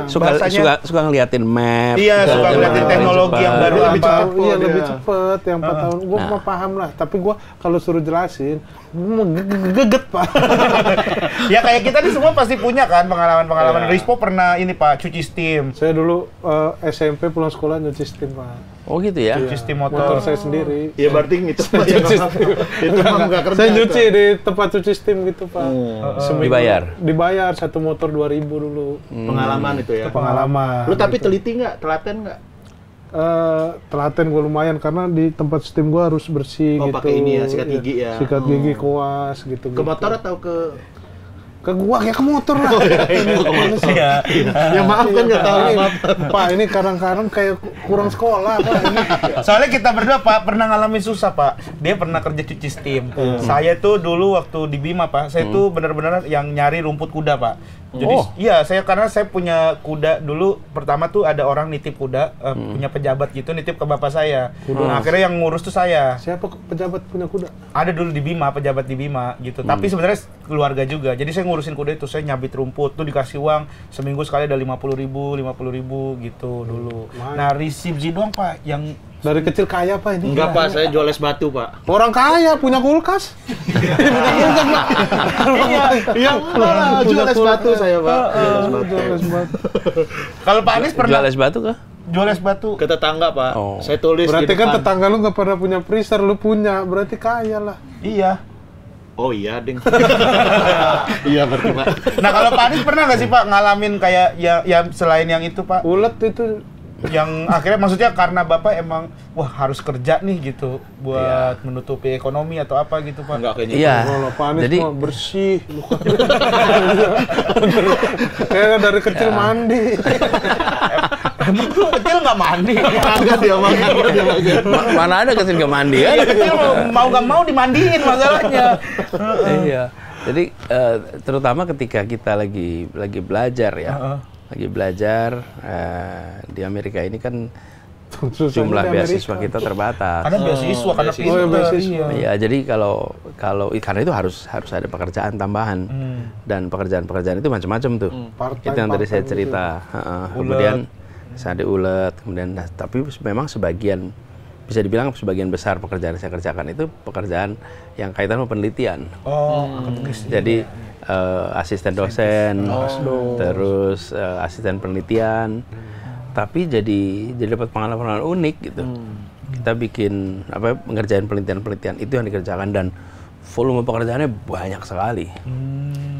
suka suka suka ngeliatin map. Iya, suka ngeliatin teknologi yang cepat. baru lebih apa. cepet, iya lebih cepet yang 4 tahun. Gua Nah. mah paham lah, tapi gua kalau suruh jelasin, geget pak. ya kayak kita nih semua pasti punya kan pengalaman-pengalaman. Iya. Rispo pernah ini Pak cuci steam. Saya dulu eh, SMP pulang sekolah nyuci steam pak. Oh gitu ya. Cuci steam Motor motor. saya sendiri. Iya berarti itu ya. Itu mah nggak kerja. Saya nyuci di tempat cuci steam gitu pak. Seminggu- Dibayar? Dibayar satu motor 2000 dulu. Pengalaman itu ya. Itu pengalaman. Lu tapi teliti nggak? Telaten nggak? Eh, telaten gue lumayan karena di tempat steam gue harus bersih Oh, gitu. pakai ini ya, sikat gigi ya. Sikat Oh. gigi kuas gitu. Ke motor atau ke Ke gua ya ke motor lah. Iya. Ya maaf kan nggak tahu. Ini. Pak ini kadang-kadang kayak kurang sekolah Pak. Ini. Soalnya kita berdua Pak pernah ngalamin susah Pak. Dia pernah kerja cuci steam. Saya tuh dulu waktu di Bima Pak, saya tuh benar-benar yang nyari rumput kuda Pak. Jadi Oh. iya saya karena saya punya kuda dulu pertama tuh ada orang nitip kuda eh, punya pejabat gitu nitip ke bapak saya. Nah, akhirnya yang ngurus tuh saya. Siapa pejabat punya kuda? Ada dulu di Bima pejabat di Bima gitu. Tapi sebenarnya keluarga juga. Jadi saya ngurusin kuda itu saya nyabit rumput tuh dikasih uang seminggu sekali ada lima puluh ribu, lima puluh ribu gitu dulu. Nah risip doang Pak yang Dari kecil kaya Pak ini. Enggak pak, saya jual es batu pak. Orang kaya punya kulkas. Iya, malah jual es batu saya pak. Jual es batu. Jual es batu. Kalau Pak Anies pernah Jual es batu kah? jual es batu. Ke tetangga pak. Oh. Saya tulis Berarti di kan tetangga lu nggak pernah punya freezer, lu punya, berarti kaya lah. Iya. Oh iya, ding. iya berarti pak. Nah kalau Pak Anies pernah nggak sih Pak ngalamin kayak ya, ya selain yang itu Pak, Ulet itu yang akhirnya maksudnya karena Bapak emang wah harus kerja nih gitu buat menutupi ekonomi atau apa gitu Pak? Enggak kayaknya. Iya. kalau Pak Anies Jadi mah bersih, bukan. Kayak dari kecil mandi. Emang lu kecil nggak mandi? Enggak dia mah. Enggak dia mah. ma- mana ada kecil gak mandi? Iya kecil mau gak mau dimandiin masalahnya. Iya. Jadi eh, terutama ketika kita lagi lagi belajar ya, lagi belajar eh, di Amerika ini kan jumlah beasiswa kita terbatas. Karena beasiswa, karena beasiswa. Oh, ya, pinter, beasiswa. iya. Iya, jadi kalau kalau karena itu harus harus ada pekerjaan tambahan dan pekerjaan-pekerjaan itu macam-macam tuh. Part-time, itu yang tadi saya cerita. Heeh. Kemudian saya ada ulet, kemudian nah, tapi memang sebagian bisa dibilang sebagian besar pekerjaan yang saya kerjakan itu pekerjaan yang kaitan sama penelitian. Oh, akademis. Jadi eh, asisten dosen, terus eh, asisten penelitian. Tapi jadi jadi dapat pengalaman unik gitu. Kita bikin apa mengerjain penelitian-penelitian itu yang dikerjakan dan volume pekerjaannya banyak sekali.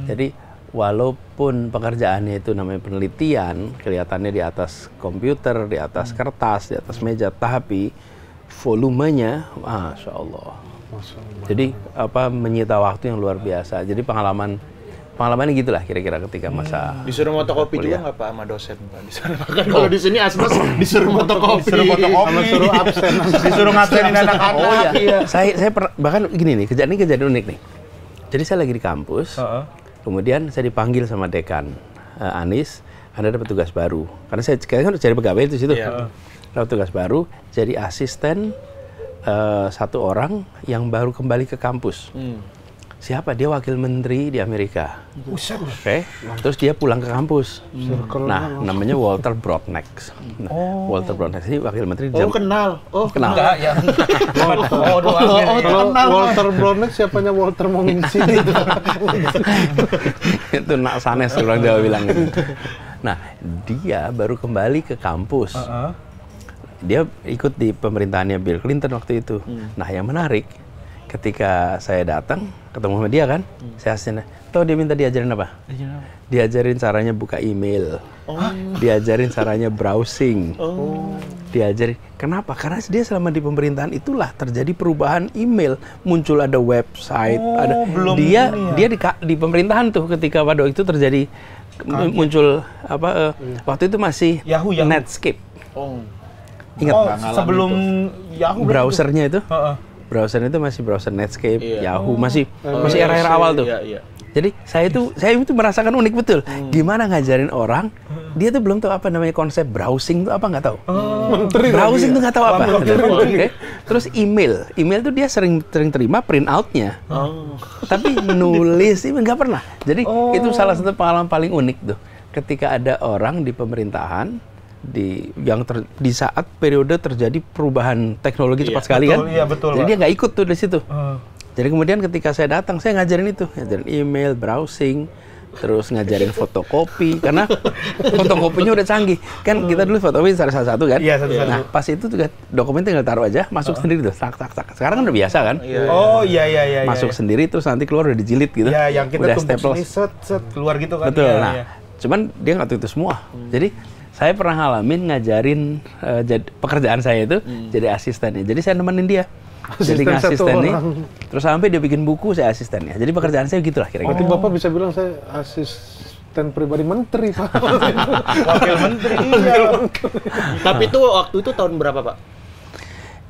Jadi walaupun pekerjaannya itu namanya penelitian, kelihatannya di atas komputer, di atas kertas, di atas meja, tapi volumenya, masya Allah. Jadi apa menyita waktu yang luar biasa. Jadi pengalaman pengalamannya gitulah kira-kira ketika masa Disuruh fotokopi Kuliah. juga nggak pak sama dosen pak? Disuruh makan. Kalau di sini asmas disuruh fotokopi. Disuruh fotokopi, Suruh absen. disuruh ngabsenin anak-anak. Oh iya, saya saya per- bahkan gini nih kejadian ini kejadian unik nih. Jadi saya lagi di kampus, Heeh. Kemudian saya dipanggil sama dekan eh, Anis, anda dapat tugas baru. Karena saya kayaknya kan cari pegawai itu situ. Iya. Dapat tugas baru, jadi asisten eh, satu orang yang baru kembali ke kampus. Hmm. Siapa? Dia wakil menteri di Amerika. Oke, terus dia pulang ke kampus. Circle Nah, namanya Walter Broadneck. Nah, Walter Broadneck ini wakil menteri di Oh Jam- kenal. Oh kenal. Enggak, yang oh. Oh, ya. oh, Kalau kenal, Walter Brownback siapanya Walter Mongingsi itu. itu nak sanes orang Jawa bilang gitu. Nah, dia baru kembali ke kampus. Heeh. Dia ikut di pemerintahannya Bill Clinton waktu itu. Nah, yang menarik ketika saya datang ketemu sama dia kan, saya asisten. Tahu dia minta diajarin apa? Diajarin caranya buka email. Diajarin caranya browsing. Diajarin. Kenapa? Karena dia selama di pemerintahan itulah terjadi perubahan email. Muncul ada website, Oh, ada belum dia ya? dia di, di pemerintahan tuh ketika pada waktu itu terjadi m- muncul apa eh, waktu itu masih Yahoo, Yahoo. Netscape. Oh. Ingat Oh, sebelum Yahoo berarti browsernya itu? tuh? Heeh. Browser itu masih browser Netscape, Iya. Yahoo, masih masih era-era awal tuh. Iya iya. Jadi saya itu saya itu merasakan unik betul. Gimana ngajarin orang? Dia tuh belum tahu apa namanya konsep browsing itu apa nggak tahu. Menteri browsing tuh nggak tahu apa. Blokir-blokir. Oke. Terus email, email tuh dia sering sering terima print outnya. Tapi nulis itu nggak pernah. Jadi itu salah satu pengalaman paling unik tuh. Ketika ada orang di pemerintahan di yang ter- di saat periode terjadi perubahan teknologi cepat sekali betul, kan. iya, betul, Jadi Pak. dia nggak ikut tuh di situ. Jadi kemudian ketika saya datang, saya ngajarin itu, ngajarin email, browsing, terus ngajarin fotokopi, karena fotokopinya udah canggih. Kan kita dulu fotokopi salah satu kan. Iya, satu-satu. Nah pas itu juga dokumen tinggal taruh aja, masuk sendiri tuh, tak tak tak. Sekarang kan udah biasa kan. Oh iya iya iya. Masuk iya. sendiri terus nanti keluar udah dijilid gitu. Ya, yang kita udah tumpuk sini set set keluar gitu kan. Betul. Iya, nah, iya. cuman dia nggak itu semua. Jadi saya pernah ngalamin ngajarin eh, jad- pekerjaan saya itu jadi asistennya. Jadi saya nemenin dia. jadi Asisten satu asisten nih. orang. Terus sampai dia bikin buku saya asistennya. Jadi pekerjaan saya gitulah kira-kira. Berarti Bapak bisa bilang saya asisten pribadi menteri, Pak. Wakil menteri. iya. Tapi itu waktu itu tahun berapa, Pak?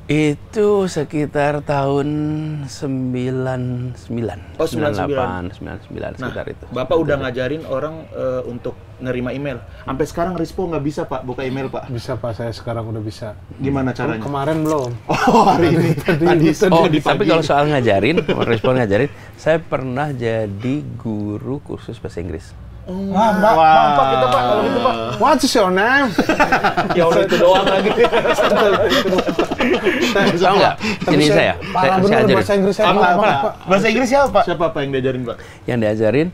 Itu sekitar tahun 99. Oh, 99. 98, 99 Nah, sekitar itu. Bapak udah ngajarin orang eh, untuk nerima email. Sampai sekarang Rispo nggak bisa, Pak, buka email, Pak. Bisa, Pak. Saya sekarang udah bisa. Gimana caranya? Kemarin belum. Oh, hari ini. Tadi, Oh, tadi tapi pagi. kalau soal ngajarin, respon ngajarin, saya pernah jadi guru kursus bahasa Inggris. Wah, Mbak, Bapak kita, Pak. Kalau gitu, Pak. What's your name? ya udah itu doang lagi. Tahu nggak? Ini saya, saya, Parah saya bener ajarin. bahasa Inggris saya. Apa. Bahasa Inggris siapa, Pak? Siapa Pak yang diajarin, Pak? Yang diajarin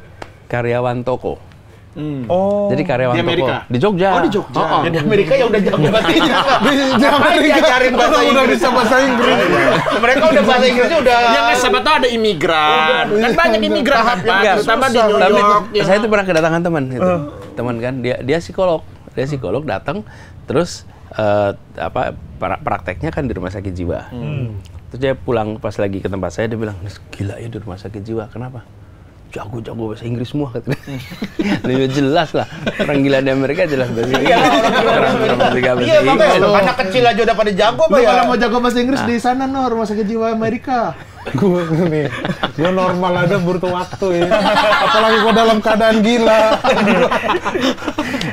karyawan toko. Hmm. Oh. Jadi karyawan Di Amerika? toko di Jogja. Oh, di Jogja. Oh, oh. Ya, di Amerika ya udah jago bahasa Inggris. Di Amerika diajarin bahasa orang udah Inggris? bisa bahasa Inggris. Mereka udah bahasa Inggrisnya udah. Ya nggak siapa tahu ada imigran. Kan banyak imigran, Pak. Enggak, Terutama di New tapi York. ya. saya itu pernah kedatangan teman itu. Teman kan dia dia psikolog. Dia psikolog datang terus eh, apa pra- prakteknya kan di rumah sakit jiwa. Terus dia pulang pas lagi ke tempat saya dia bilang, "Gila ya di rumah sakit jiwa. Kenapa?" Jago-jago bahasa Inggris semua katanya. Lebih jelas lah. Orang gila di Amerika jelas bahasa Inggris. Orang Amerika bahasa Iya, makanya Inggris. anak kecil aja udah pada jago, Pak ya. kalau mau jago bahasa Inggris di sana no, rumah sakit jiwa Amerika. Gue nih, gue normal ada butuh waktu ya. Apalagi gue dalam keadaan gila.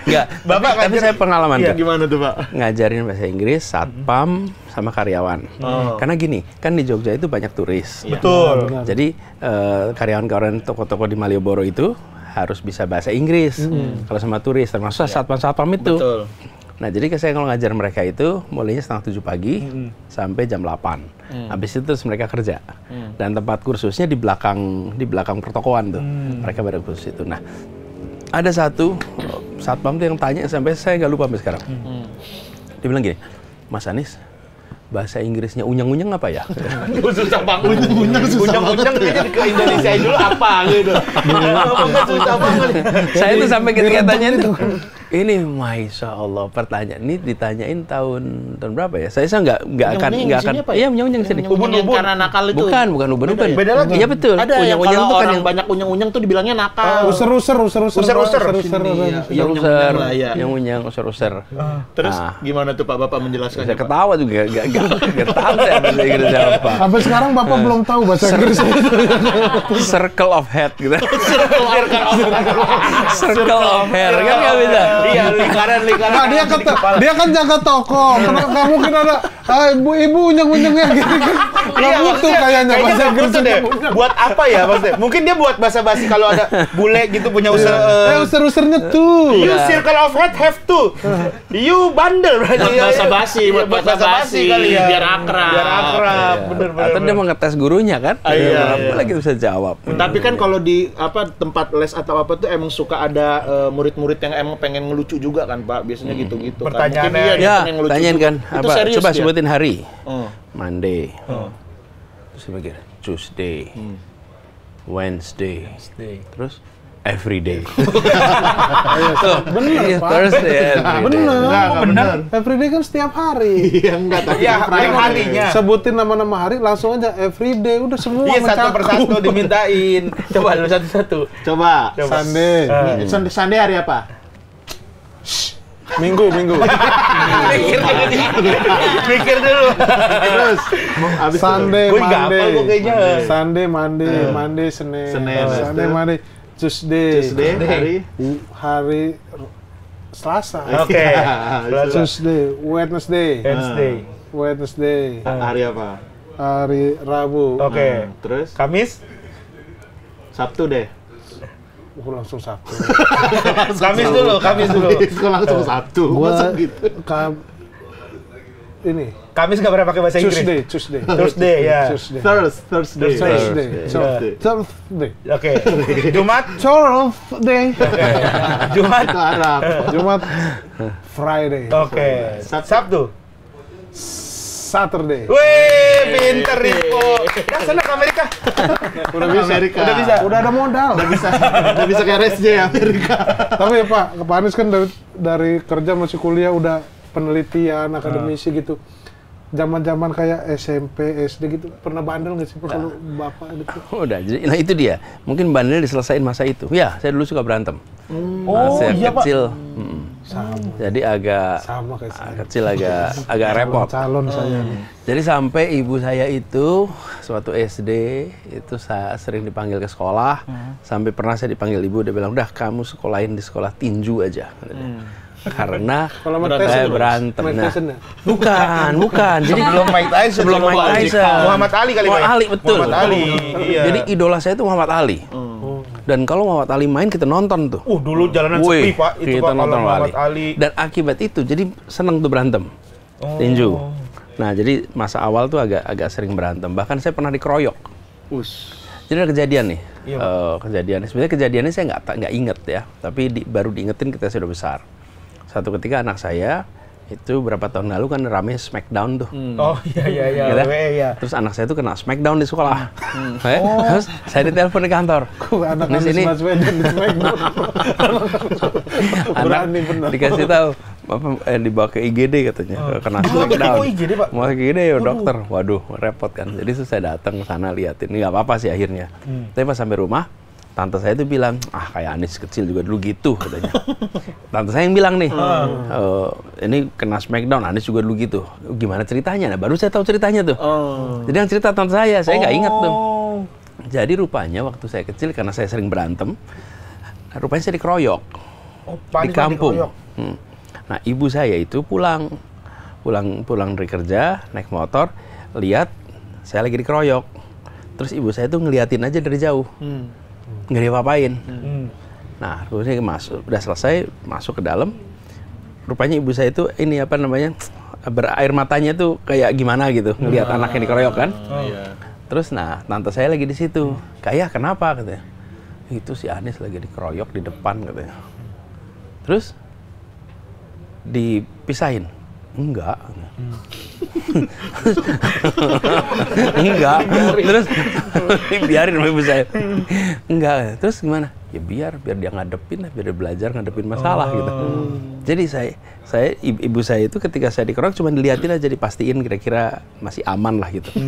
Enggak, Bapak tapi, tapi saya pengalaman Iya, tuh. Gimana tuh, Pak? ngajarin bahasa Inggris, satpam, sama karyawan. Oh. Karena gini, kan di Jogja itu banyak turis. Betul. Jadi eh, karyawan-karyawan toko-toko di Malioboro itu harus bisa bahasa Inggris kalau sama turis, termasuk satpam-satpam itu. Betul. Nah, jadi saya kalau ngajar mereka itu mulainya setengah tujuh pagi sampai jam 8. Habis itu terus mereka kerja. Dan tempat kursusnya di belakang di belakang pertokoan tuh. Mereka pada kursus itu. Nah, ada satu satpam tuh yang tanya sampai saya nggak lupa sampai sekarang. Dia bilang gini, Mas Anies, bahasa Inggrisnya unyang-unyang apa ya? Susah banget. Unyang Ujang-ujang aja ke Indonesia dulu apa gitu. Susah banget. saya tuh sampai ketika tanya itu, ini masya Allah pertanyaan ini ditanyain tahun tahun berapa ya? Saya saya nggak nggak akan nggak akan ya? iya unyang-unyang sini. Ubun-ubun karena nakal itu. Bukan, bukan ubun-ubun. Beda ya? Beda lagi. Iya betul. Ada yang Unyang-unyang kalau tuh kan orang yang banyak unyang-unyang tuh dibilangnya nakal. User-user, user-user. User-user. Pak. User-user. Iya, iya, user-user, unyang-unyang lah, ya. yang unyang user-user. Terus Ah. gimana tuh Pak Bapak menjelaskan? Saya ketawa juga, nggak nggak nggak tahu saya bahasa Inggris apa. Sampai sekarang Bapak belum tahu bahasa Inggris. Circle of head gitu. Circle of hair kan nggak bisa. Iya, lingkaran-lingkaran. Nah, dia kan dia kan jaga toko. Kenapa nggak mungkin ada ah, ibu-ibu unyang-unyangnya gitu kan? Iya, butuh kayaknya kayaknya bahasa nggak Inggris. deh. Buat apa ya maksudnya? Mungkin dia buat basa-basi kalau ada bule gitu punya usaha. Eh, eh, user-usernya tuh. You circle of head have to. You bandel berarti. Buat ya. basa-basi, Iya, buat basa-basi, kali ya. biar akrab. Biar akrab, bener bener. Atau dia mau ngetes gurunya kan? Ah, iya, Apa iya. lagi bisa jawab. Tapi kan kalau di apa tempat les atau apa tuh emang suka ada eh, murid-murid yang emang pengen ngelucu juga kan Pak. Biasanya gitu-gitu. kan. Pertanyaannya- iya, dia Ya, pengen ngelucu tanyain kan. Itu serius Coba? Sebutin hari. Oh. Monday. Terus saya mikir, Tuesday. Wednesday. Terus everyday. Bener, Iya, Pak. Thursday everyday. Bener. Enggak, enggak bener. Everyday kan setiap hari. Iya enggak tapi Ya, harinya. Sebutin nama-nama hari langsung aja everyday udah semua Iya satu persatu dimintain. Coba lu satu-satu. Coba. Sunday. Sunday, Sunday hari apa? Minggu, minggu. Mikir dulu. Terus mau habis itu. Sunday, hafal Monday. gua kayaknya. Sunday, Monday, Monday, Senin. Senin, Sunday, Tuesday. Monday, Tuesday. Tuesday hari Hari Selasa. Oke. Tuesday, Wednesday. Wednesday. Wednesday. hari apa? Hari Rabu. Oke. Nah, terus Kamis? Sabtu deh. Oh, langsung Sabtu. Kamis dulu, Kamis dulu. Kok langsung Sabtu? Gua Masa gitu? ka- ini Kamis nggak pernah pakai bahasa Inggris. Tuesday, Tuesday. Thursday, ya. Thursday. Thursday. So, Thursday. Thursday. Oke. Jumat? Thursday. Jumat? Itu Arab. Jumat Friday. Oke. Sabtu? Saturday. Wih, pinter Rico. Ya, sana ke Amerika. Udah bisa. Amerika. Udah bisa. Udah ada modal. Udah bisa. Udah bisa kayak RSJ Amerika. Tapi ya Pak, ke Pak Anies kan dari, dari kerja masih kuliah udah penelitian, akademisi gitu. Zaman-zaman kayak SMP, SD gitu, pernah bandel nggak sih Pak kalau Bapak gitu? Udah, jadi nah itu dia. Mungkin bandel diselesain masa itu. Ya, saya dulu suka berantem. Oh, Masa iya, Pak. kecil. mm, Sama, Jadi agak sama kayak saya. kecil agak agak repot. Calon saya nih. Jadi sampai ibu saya itu suatu SD itu saya sering dipanggil ke sekolah, sampai pernah saya dipanggil ibu dia bilang, "Udah kamu sekolahin di sekolah tinju aja." dia. Karena saya berantem. Nah, ya? bukan, bukan. Jadi Sebelum Mike Tyson. sebelum Mike Tyson. Muhammad Ali kali, Pak. Muhammad Ali betul. Muhammad Ali. Iya. Jadi idola saya itu Muhammad Ali. Dan kalau Muhammad Ali main kita nonton tuh. Uh, dulu jalanan Wih, sepi, Pak. Itu kita Pak kalau nonton Muhammad Ali. Ali. Dan akibat itu jadi seneng tuh berantem. Tinju. Nah, jadi masa awal tuh agak agak sering berantem. Bahkan saya pernah dikeroyok. Us. Jadi ada kejadian nih. Iya, Eh, kejadian. Sebenarnya kejadiannya saya nggak nggak inget ya, tapi di- baru diingetin kita sudah besar. Satu ketika anak saya itu berapa tahun lalu kan rame Smackdown tuh. Oh, iya, iya, iya. Gitu. WWE, iya. Terus anak saya tuh kena Smackdown di sekolah. Eh, Oh. Terus saya ditelepon di kantor. Anak Di sini Baswedan di Smackdown. anak Berani bener. dikasih tahu apa eh, dibawa ke IGD katanya kena Dibawa ke Smackdown. IGD, Pak? Mau ke IGD ya dokter. Waduh, repot kan. Jadi saya datang ke sana liatin. Ini nggak apa-apa sih akhirnya. Hmm. Tapi pas sampai rumah, tante saya tuh bilang, ah kayak Anis kecil juga dulu gitu katanya. tante saya yang bilang nih, Ah. "Eh, ini kena Smackdown, Anis juga dulu gitu. Gimana ceritanya? Nah, baru saya tahu ceritanya tuh. Jadi yang cerita tante saya, saya nggak ingat tuh. Oh. Jadi rupanya waktu saya kecil karena saya sering berantem, rupanya saya dikeroyok Oh, di Anies kampung. dikeroyok. Hmm. Nah, ibu saya itu pulang, pulang pulang dari kerja naik motor, lihat saya lagi dikeroyok. Terus ibu saya tuh ngeliatin aja dari jauh, nggak diapa-apain. Hmm. Nah, rupanya masuk, udah selesai masuk ke dalam. Rupanya ibu saya itu ini apa namanya berair matanya tuh kayak gimana gitu ngelihat anaknya dikeroyok kan. Iya. Terus nah tante saya lagi di situ. Kayak kenapa katanya? Itu si Anies lagi dikeroyok di depan katanya. Terus dipisahin. Enggak. Enggak. Terus dibiarin sama ibu saya. Enggak. Terus gimana? Ya biar biar dia ngadepin lah, biar dia belajar ngadepin masalah gitu. Jadi saya saya ibu, saya itu ketika saya dikeroyok cuma dilihatin aja dipastiin kira-kira masih aman lah gitu.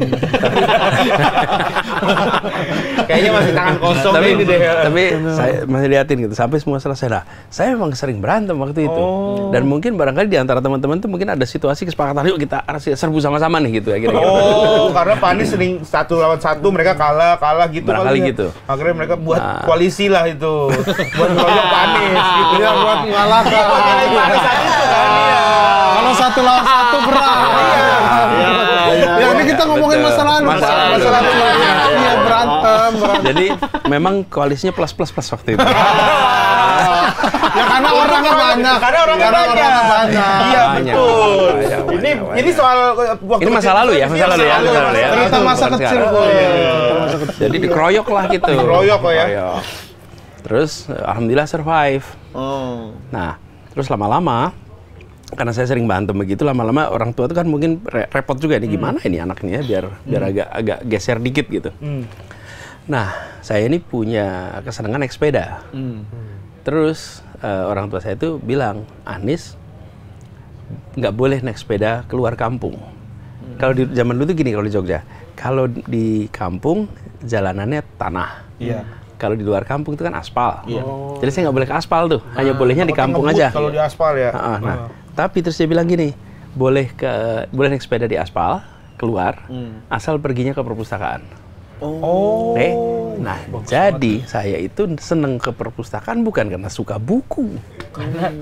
Kayaknya masih tangan kosong tapi ini deh. tapi saya masih liatin gitu sampai semua selesai nah saya memang sering berantem waktu itu dan mungkin barangkali di antara teman-teman tuh mungkin ada situasi kesepakatan yuk kita serbu sama-sama nih gitu ya kira-kira Oh, karena Pak Anies sering satu lawan satu, mereka kalah, kalah gitu. Barangkali kali gitu. Akhirnya mereka buat Nah. koalisi lah itu. buat ngeroyok Pak Anies gitu. Iya, buat mengalahkan. Itu kan. Iya. Kalau satu lawan satu berat. Ya ini kita ngomongin Betul. masa lalu. Masa Pak. lalu. Masa lalu. Iya berantem, berantem. jadi memang koalisinya plus plus plus waktu itu Ya karena orangnya banyak. Karena orangnya banyak. Iya, betul. banyak, Ini banyak, ini soal waktu Ini masa lalu ya, masa Iya, lalu ya, masa lalu ya. Cerita masa kecil sekarang. gue. Iya. Cerita masa kecil. jadi dikeroyok lah gitu Dikeroyok kok ya. Terus eh, alhamdulillah survive Oh. Nah, terus lama-lama karena saya sering berantem begitu lama-lama orang tua tuh kan mungkin re- repot juga nih gimana ini anaknya ya biar biar agak agak geser dikit gitu. Hmm. Nah, saya ini punya kesenangan naik sepeda. Terus eh, orang tua saya itu bilang, Anis nggak boleh naik sepeda keluar kampung. Kalau di zaman dulu tuh gini kalau di Jogja, kalau di kampung jalanannya tanah. Iya. Kalau di luar kampung itu kan aspal. Jadi saya nggak boleh ke aspal tuh, hanya bolehnya di kampung aja. Kalau di aspal ya. Ah, ah, nah, tapi terus dia bilang gini, boleh ke boleh naik sepeda di aspal keluar, asal perginya ke perpustakaan. Oh. Eh, nah jadi saya itu seneng ke perpustakaan bukan karena suka buku,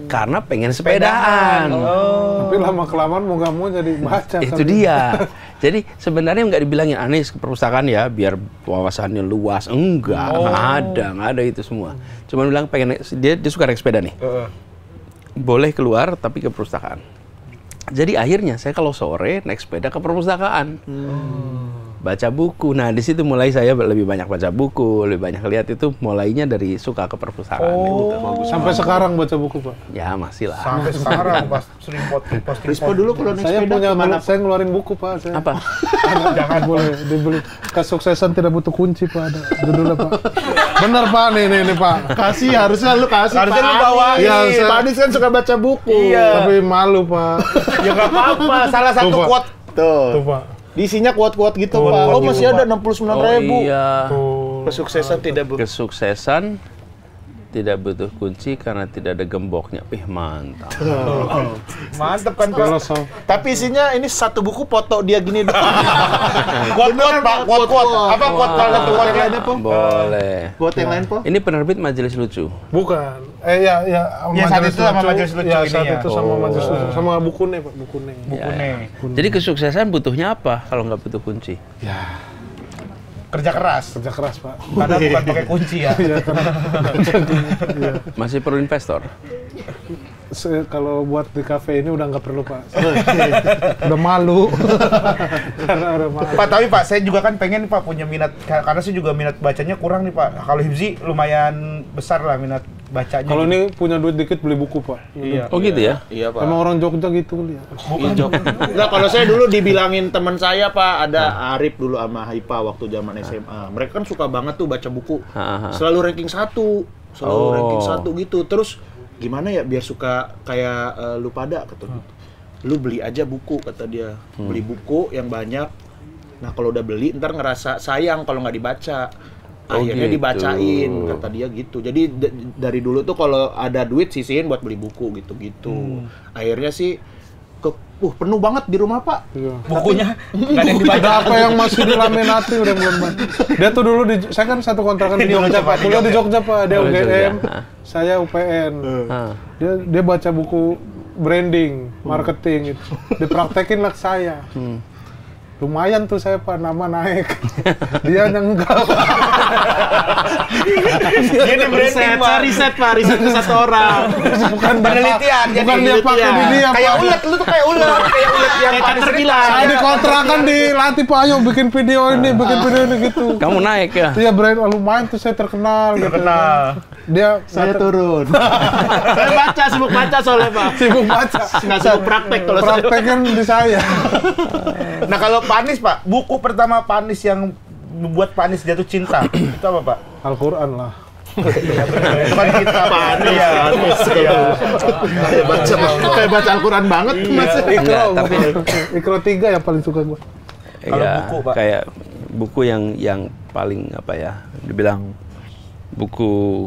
karena pengen sepedaan. Tapi lama kelamaan mau nggak mau jadi baca. Itu kan. dia. Jadi sebenarnya nggak dibilangin aneh ke perpustakaan ya biar wawasannya luas. Enggak, nggak ada, nggak ada itu semua. Cuman bilang pengen dia dia suka naik sepeda nih. Heeh. Boleh keluar tapi ke perpustakaan. Jadi akhirnya saya kalau sore naik sepeda ke perpustakaan. Baca buku. Nah, di situ mulai saya lebih banyak baca buku, lebih banyak lihat itu mulainya dari suka ke perpustakaan gitu. Sampai sekarang baca buku pak. Ya, masih lah. Sampai sekarang pas sering posting posting. Rispo dulu kalau naik Saya sepeda punya ke mana? saya ngeluarin buku pak. Saya. Apa? Jangan boleh dibeli. Kesuksesan tidak butuh kunci pak. Ada judulnya pak. Bener pak nih nih, nih pak. Kasih harusnya lu kasih Harusnya Pak lu bawain. Iya, saya- Pak Anies kan suka baca buku. Iya. Tapi malu pak. ya nggak apa-apa. Salah satu Tuh, quote Tuh. Tuh pak. Diisinya kuat-kuat gitu, Pak. Oh, gitu, masih ada 69 Oh ribu. iya. Tuh. Kesuksesan tidak bu Kesuksesan tidak butuh kunci karena tidak ada gemboknya. Ih, mantap. mantep kan Pak. Tapi isinya ini satu buku foto dia gini doang. Quote quote Pak. Quote quote. Apa quote salah satu quote lainnya Po? Boleh. Buat yang lain, Po? Ini penerbit Majelis Lucu. Bukan. Eh ya ya. Ya, saat itu sama Majelis Lucu Ya saat itu sama Oh. majelis lucu sama bukunya pak bukunya. Ya, Bukunya. ya. Jadi kesuksesan butuhnya apa kalau nggak butuh kunci? Kerja keras. Kerja keras pak. Karena bukan pakai kunci ya. Masih perlu investor. Se- kalau buat di kafe ini udah nggak perlu pak. udah malu. Karena udah malu. Pak, tapi Pak, saya juga kan pengen Pak punya minat ka- karena saya juga minat bacanya kurang nih Pak. Kalau Hibzi lumayan besar lah minat bacanya. Kalau ini punya duit dikit beli buku pak. iya. Oh gitu ya? Iya, Pak. Emang orang Jogja gitu kali ya. Hijau. Enggak, kalau saya dulu dibilangin teman saya, Pak, ada Arif dulu sama Haipa waktu zaman SMA. Mereka kan suka banget tuh baca buku. Ha, ha. Selalu ranking satu, selalu Oh. ranking satu gitu. Terus gimana ya biar suka kayak eh, lu pada kata gitu. Lu beli aja buku kata dia. Beli buku yang banyak. Nah, kalau udah beli ntar ngerasa sayang kalau nggak dibaca. Oh, Akhirnya gitu. dibacain kata dia gitu. Jadi dari dulu tuh kalau ada duit sisihin buat beli buku gitu-gitu. Akhirnya sih uh penuh banget di rumah, Pak. Iya. bukunya nggak ada yang dibaca. Ada apa yang masih dilaminati udah belum Pak. Dia tuh dulu di saya kan satu kontrakan di Di Jogja Pak. di Kuliah di Jogja. Pak, dia di Jogja. UGM. Saya UPN. Dia dia baca buku branding, marketing itu. Dipraktekin lah saya. Lumayan tuh saya Pak, nama naik. Dia yang enggak. Pak. Dia di branding Pak. riset, Pak, riset ke satu orang. Bukan Penelitian, bukan jadi dia pakai di dia Kayak ulet, lu tuh kayak ulet, kayak ulet yang Kayak caterpillar. Saya di kontrakan dilatih Pak, ayo bikin video ini, bikin video ini gitu. Kamu naik ya? Iya brand oh, lumayan tuh saya terkenal gitu. Kenal. Dia Saya turun. saya baca, sibuk baca soalnya, Pak. sibuk baca. Nggak sibuk praktek kalau. Praktek kan di saya. Nah kalau Panis Pak, buku pertama Panis yang membuat Panis jatuh cinta itu apa Pak? Al-Quran lah. Itu kan kita Panis. Iya. Iya. Kayak baca, kayak baca Al-Quran banget, Mas. Enggak, tapi Ikro 3 yang paling suka gue. Kalau ya, buku, Pak? kayak buku yang yang paling apa ya? Dibilang buku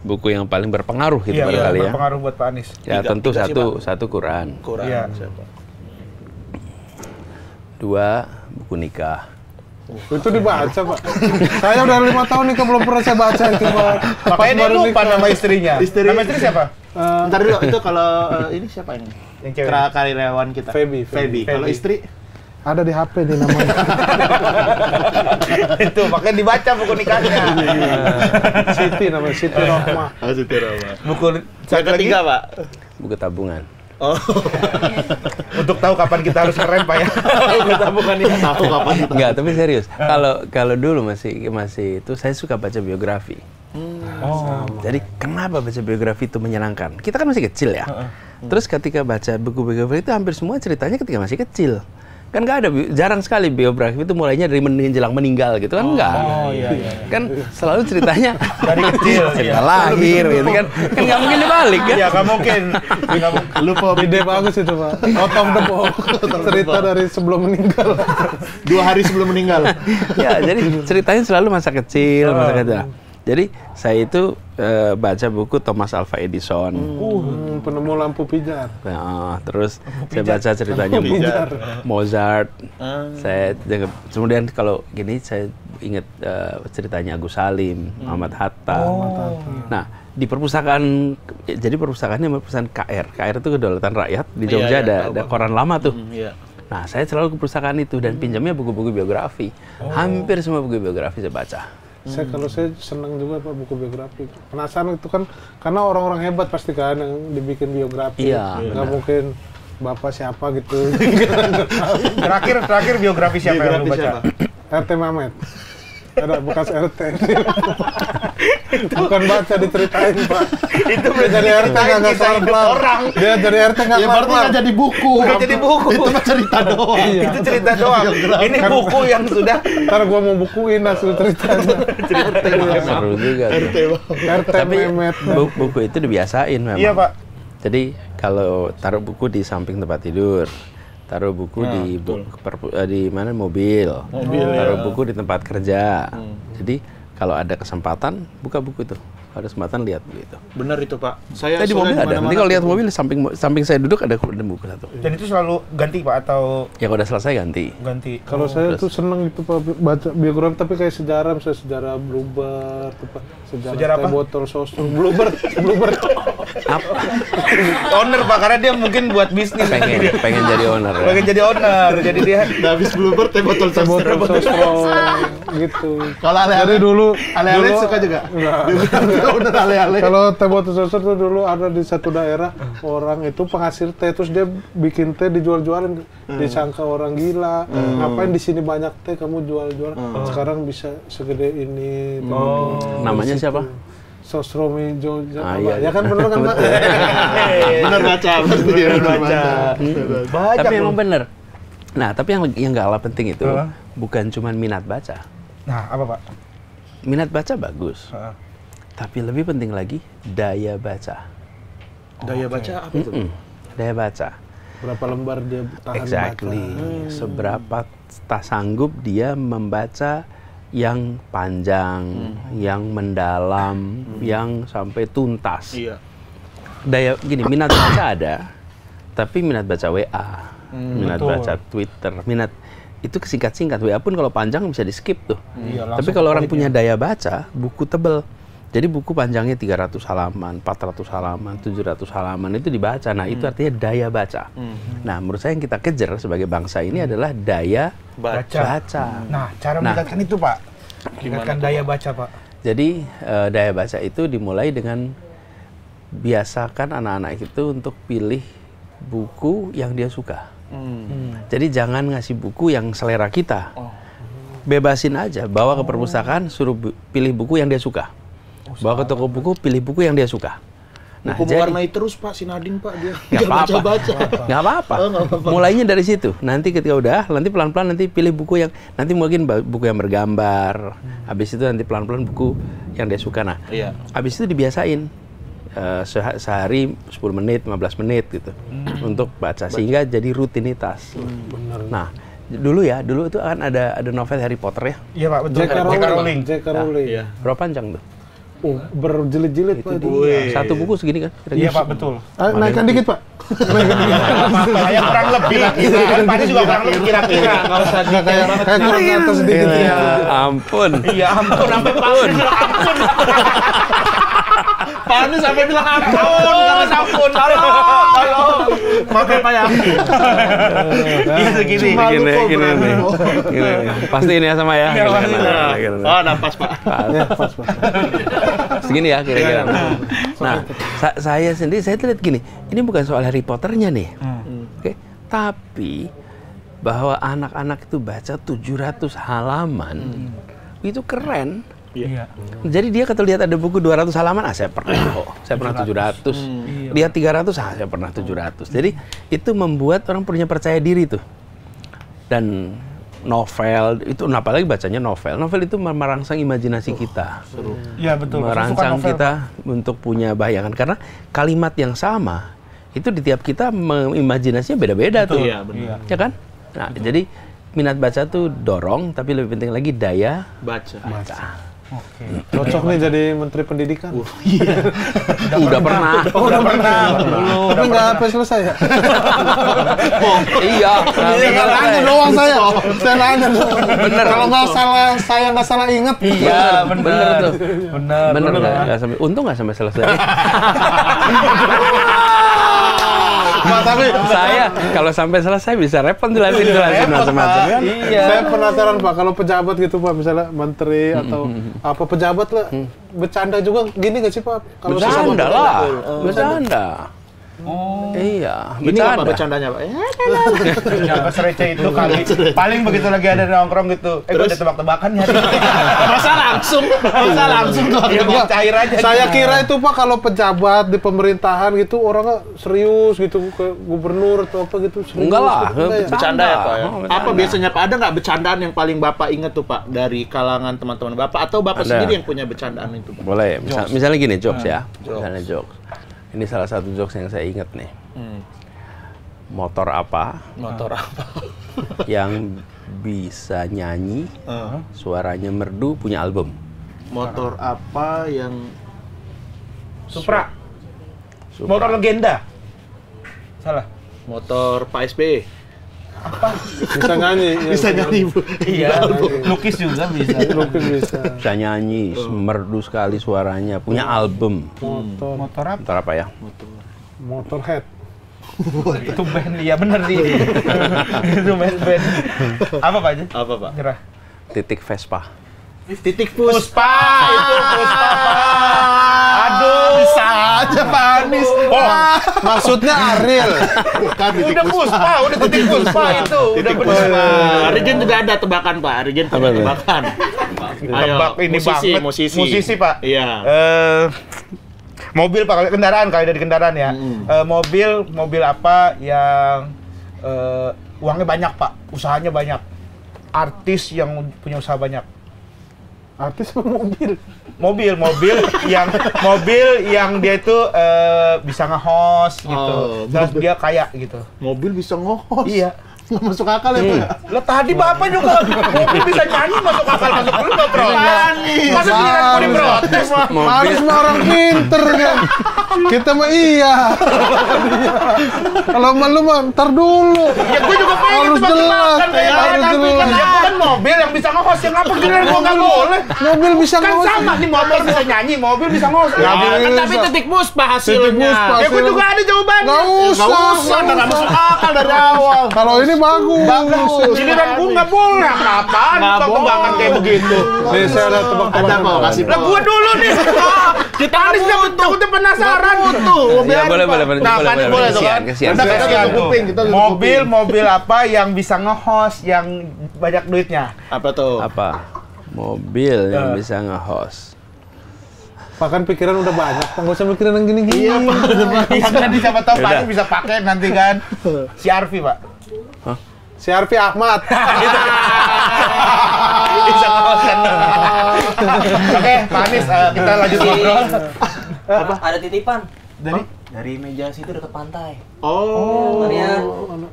buku yang paling berpengaruh gitu Iya, barangkali ya. berpengaruh buat Panis. Ya Tiga- tentu satu satu Quran, Quran. Iya. Dua buku nikah. Itu dibaca pak. saya udah lima tahun nih belum pernah saya baca itu pak. Makanya dia baru lupa nikah. nama istrinya. Istri- Nama istri siapa? Eh, Ntar dulu, itu kalau eh, ini siapa ini? Yang cewek. Kera karyawan kita. Feby, Feby. Kalau istri? ada di HP di namanya. itu makanya dibaca buku nikahnya. Siti namanya Siti Rohmah. Oh, Siti Rama. buku Yang ketiga, Pak. Buku tabungan. Oh, untuk tahu kapan kita harus keren Pak ya. kita bukan ini tahu kapan kita. Enggak, tapi serius. Kalau kalau dulu masih masih itu saya suka baca biografi. Oh. Jadi kenapa baca biografi itu menyenangkan? Kita kan masih kecil ya. Terus ketika baca buku biografi itu hampir semua ceritanya ketika masih kecil. Kan nggak ada, jarang sekali biografi itu mulainya dari menjelang meninggal gitu kan enggak. Oh iya iya. Kan selalu ceritanya Dari kecil, cerita iya. lahir gitu kan. Kan nggak mungkin dibalik kan. Iya, nggak mungkin. Lupa ide bagus itu pak. The box. Cerita dari sebelum meninggal. Dua hari sebelum meninggal. ya, jadi ceritanya selalu masa kecil, masa kecil. Jadi saya itu eh, baca buku Thomas Alva Edison. Hmm, penemu lampu pijar. Nah, terus saya baca ceritanya Mozart. Saya juga- kemudian kalau gini saya ingat eh, ceritanya Agus Salim, Muhammad Hatta. Nah, di perpustakaan jadi perpustakaannya perpustakaan KR. KR itu kedaulatan rakyat di Jogja iya, ada tahu, ada koran lama tuh. Iya. Nah, saya selalu ke perpustakaan itu dan pinjamnya buku-buku biografi. Hampir semua buku biografi saya baca. Saya kalau saya senang juga pak buku biografi. Penasaran itu kan karena orang-orang hebat pasti kan yang dibikin biografi. Iya, Nggak benar. mungkin bapak siapa gitu. Terakhir terakhir biografi siapa yang lu Biografi baca? siapa? RT Mamet. Ada bekas RT. Bukan baca diceritain pak. Itu Dia jadi RT nggak nggak kelar orang. Dia jadi RT nggak Ya kelar berarti nggak jadi buku. Nggak jadi buku. Itu mah cerita doang. Itu cerita doang. Ini buku yang sudah Ntar gua mau bukuin hasil ceritanya. Seru juga tuh. RT Tapi buku itu dibiasain memang. Iya, Pak. Jadi kalau taruh buku di samping tempat tidur, taruh buku di bu- perpu- eh, di mana? Mobil, taruh buku di tempat kerja. Jadi kalau ada kesempatan buka buku itu. Ada kesempatan lihat begitu. Bener itu Pak. Saya Tadi mobil ada. Nanti kalau lihat mobil di samping samping saya duduk ada, ada buku satu. dan itu selalu ganti Pak atau Ya kalau udah selesai ganti. ganti. Kalau saya tuh seneng itu pak baca biografi tapi kayak sejarah misalnya sejarah Bluebird, apa, sejarah, Sejarah apa? botol sosro Bluebird, Bluebird. Apa? owner Pak karena dia mungkin buat bisnis. pengen pengen jadi owner. ya. Pengen jadi owner. Jadi dia Udah habis bluebird teh botol teh botol sosro gitu. Kalau ale-ale? Jadi dulu Ale-ale dulu- suka juga? Enggak. Udah ale-ale. Kalau teh botol sosro tuh dulu ada di satu daerah orang itu penghasil teh terus dia bikin teh dijual-jualin disangka orang gila. Ngapain di sini banyak teh kamu jual-jual. Sekarang bisa segede ini. Oh. Namanya siapa? Sosromi Jogja. Ah, iya, Ya kan bener kan Pak? Bener baca pasti dia bener baca. banyak Tapi emang bener. Nah, tapi yang yang nggak kalah penting itu bukan cuma minat baca. Nah, apa Pak? Minat baca bagus, Heeh. Tapi lebih penting lagi daya baca. Daya baca apa itu? Mm, Daya baca. Berapa lembar dia tahan Exactly. baca. Seberapa tak sanggup dia membaca yang panjang, yang mendalam, yang sampai tuntas. Iya. Daya gini, minat baca ada, tapi minat baca WA, minat betul. baca Twitter, minat itu singkat-singkat. WA pun kalau panjang bisa di skip tuh. Iya, Tapi kalau orang punya daya baca, buku tebel. Jadi buku panjangnya 300 halaman, 400 halaman, 700 halaman itu dibaca. Nah, itu artinya daya baca. Nah, menurut saya yang kita kejar sebagai bangsa ini adalah daya Baca. baca. Nah, cara Nah. meningkatkan itu Pak. Meningkatkan daya baca Pak. Jadi eh, daya baca itu dimulai dengan biasakan anak-anak itu untuk pilih buku yang dia suka. Jadi jangan ngasih buku yang selera kita. Bebasin aja, bawa ke perpustakaan, suruh bu- pilih buku yang dia suka. Bawa ke toko buku, pilih buku yang dia suka. Nah, Buku jadi mewarnai terus Pak si Nadine Pak dia. nggak apa-apa, baca-baca. nggak apa-apa. Oh, nggak apa-apa. Mulainya dari situ. Nanti ketika udah, nanti pelan-pelan nanti pilih buku yang nanti mungkin buku yang bergambar. Habis itu nanti pelan-pelan buku yang dia suka. Nah, Iya. habis itu dibiasain eh, seha- sehari 10 menit, 15 menit gitu untuk baca sehingga jadi rutinitas. Nah, dulu ya, dulu itu kan ada ada novel Harry Potter ya. Iya Pak, betul. J.K. Rowling. J.K. Nah, Rowling. Iya. Berapa panjang tuh? Oh, berjilid-jilid Pak. itu. Wih. Satu buku segini kan? Iya Pak, betul. Ah, naikkan dikit Pak. Saya kurang lebih. Kan Pak ini juga kurang lebih kira-kira. Nggak usah kayak kayak kurang ke atas sedikit. Ya ampun. Iya ampun, sampai ampun. Pak Anies sampai bilang ampun. Ampun, ampun, tolong, tolong. Maaf ya Pak ya. Iya segini. Cuma Gini, gini. Gini, nih. Pasti ini ya sama ya. Iya, Gini, pasti. nah, nah, gini, nah. Oh, napas Pak. Ya, pas Pak. Segini ya kira-kira. Nah, sa- saya sendiri saya lihat gini, ini bukan soal Harry Potternya nih. Oke, tapi bahwa anak-anak itu baca 700 halaman itu keren. Iya. Jadi dia ketika lihat ada buku 200 halaman, ah saya pernah kok. Saya pernah 700. Lihat 300, ah saya pernah 700. Jadi itu membuat orang punya percaya diri tuh. Dan novel itu nah, apalagi bacanya novel. Novel itu merangsang imajinasi kita. Iya betul. Merangsang kita untuk punya bayangan karena kalimat yang sama itu di tiap kita imajinasinya beda-beda tuh. Iya, benar. Ya kan? Nah, jadi minat baca tuh dorong tapi lebih penting lagi daya Baca. baca. Cocok nih jadi Menteri Pendidikan. Udah pernah. Oh, udah pernah. Tapi nggak sampai selesai ya? Iya. Nggak nanya doang saya. Saya nanya doang. Bener. Kalau nggak salah, saya nggak salah ingat. Iya, bener tuh. Bener. Bener? Nggak sampai. Untung nggak sampai selesai. Tapi saya kalau sampai selesai bisa repot jelasin jelasin macam-macam kan. Iya. saya penasaran Pak, kalau pejabat gitu Pak, misalnya menteri atau apa pejabat lah, bercanda juga gini nggak sih Pak? Kalau Bercanda lah, bercanda. Iya, Ini apa bercanda. bercandanya, Pak? Jangan serece itu kali. Paling begitu lagi ada nongkrong gitu. Eh, gue ada tebak-tebakan nyari. masa langsung, masa langsung tuh. Iya, biar cair aja. Saya kira itu Pak kalau pejabat di pemerintahan gitu orangnya serius gitu ke gubernur atau apa gitu serius. Enggak lah, gitu. Ya? Bercanda ya, Pak ya? Oh, Apa biasanya Pak? Ada nggak bercandaan yang paling Bapak inget tuh, Pak? Dari kalangan teman-teman Bapak atau Bapak Ada. sendiri yang punya bercandaan itu, Pak? Boleh, misal- misalnya gini jokes ya, misalnya jokes. Ini salah satu jokes yang saya ingat nih. Motor apa Motor apa? yang bisa nyanyi, suaranya merdu, punya album? Motor apa yang Supra. Supra. Motor legenda. Salah. motor Pak SBY? Bisa nyanyi. Bisa nyanyi, Bu. Iya. Lukis juga bisa. Mungkin bisa. Bisa nyanyi, merdu sekali suaranya, punya album. Motor, Motor apa? Motor apa ya? motorhead. Itu band. Iya bener sih. Itu band band. Apa Pak? Apa, Pak? Nyerah. Titik Vespa. Titik pus. Puspa itu Puspa. Aduh. Bisa aja Pak Anies. Oh, Maksudnya Ariel. Bukan titik udah Puspa, udah titik Puspa itu. Udah bener. Pak Rigen juga ada tebakan, Pak. Rigen punya tuh? tebakan. Ayo, Tebak ini musisi, banget. musisi. Musisi, Pak. Iya. Eh, mobil pak kendaraan kalau dari kendaraan ya Eh, mobil mobil apa yang eh, uangnya banyak pak usahanya banyak artis yang punya usaha banyak Artis apa mobil? mobil mobil yang mobil yang dia itu eh, bisa nge-host gitu Oh, terus dia kaya gitu Mobil bisa ngohos. iya Nggak masuk akal ya, Pak? ya? lah tadi bapak juga mobil bisa nyanyi masuk akal masuk dulu nggak protes masa giliran mau diprotes Anis mah orang pinter kan. Kita mah iya. Kalau sama lu mah ntar dulu. Ya gue juga pengen Harus jelas, harus kan jelas. ya bukan mobil yang bisa nge-host yang apa giliran gua nggak boleh. Mobil bisa Kan nge-host. sama nih motor bisa nyanyi, mobil bisa nge-host. Ya, bisa. tapi titik pus, Pak, hasilnya. Pak. ya gue juga ada jawabannya. Nggak usah. Nggak usah, nggak masuk akal dari awal. Kalau ini bagus. Giliran gua nggak boleh apa-apaan Nggak tebak-tebakan kayak boleh. begitu. Nih saya ada tebak-tebakan. Ada mau kasih Lah gua dulu nih. Kita Anis dapat takutnya penasaran. butuh. Ya, boleh, boleh, boleh, Nah, boleh, Pak Anies boleh. boleh tuh Kesian, kan? kesian. Kesian. Mobil, mobil apa yang bisa nge-host yang banyak duitnya? Apa tuh? Apa? Mobil yang Ya. bisa nge-host. Pak kan pikiran udah banyak. Pak nggak usah mikirin yang gini-gini. Iya, Pak. Yang tadi siapa tahu Pak bisa pakai nanti kan. Si Arfi, Pak. Si Arfi Ahmad. bisa. Oke, Pak Anies, eh, kita lanjut ngobrol. Ada titipan Dari dari meja situ dekat pantai. Oh. Maria.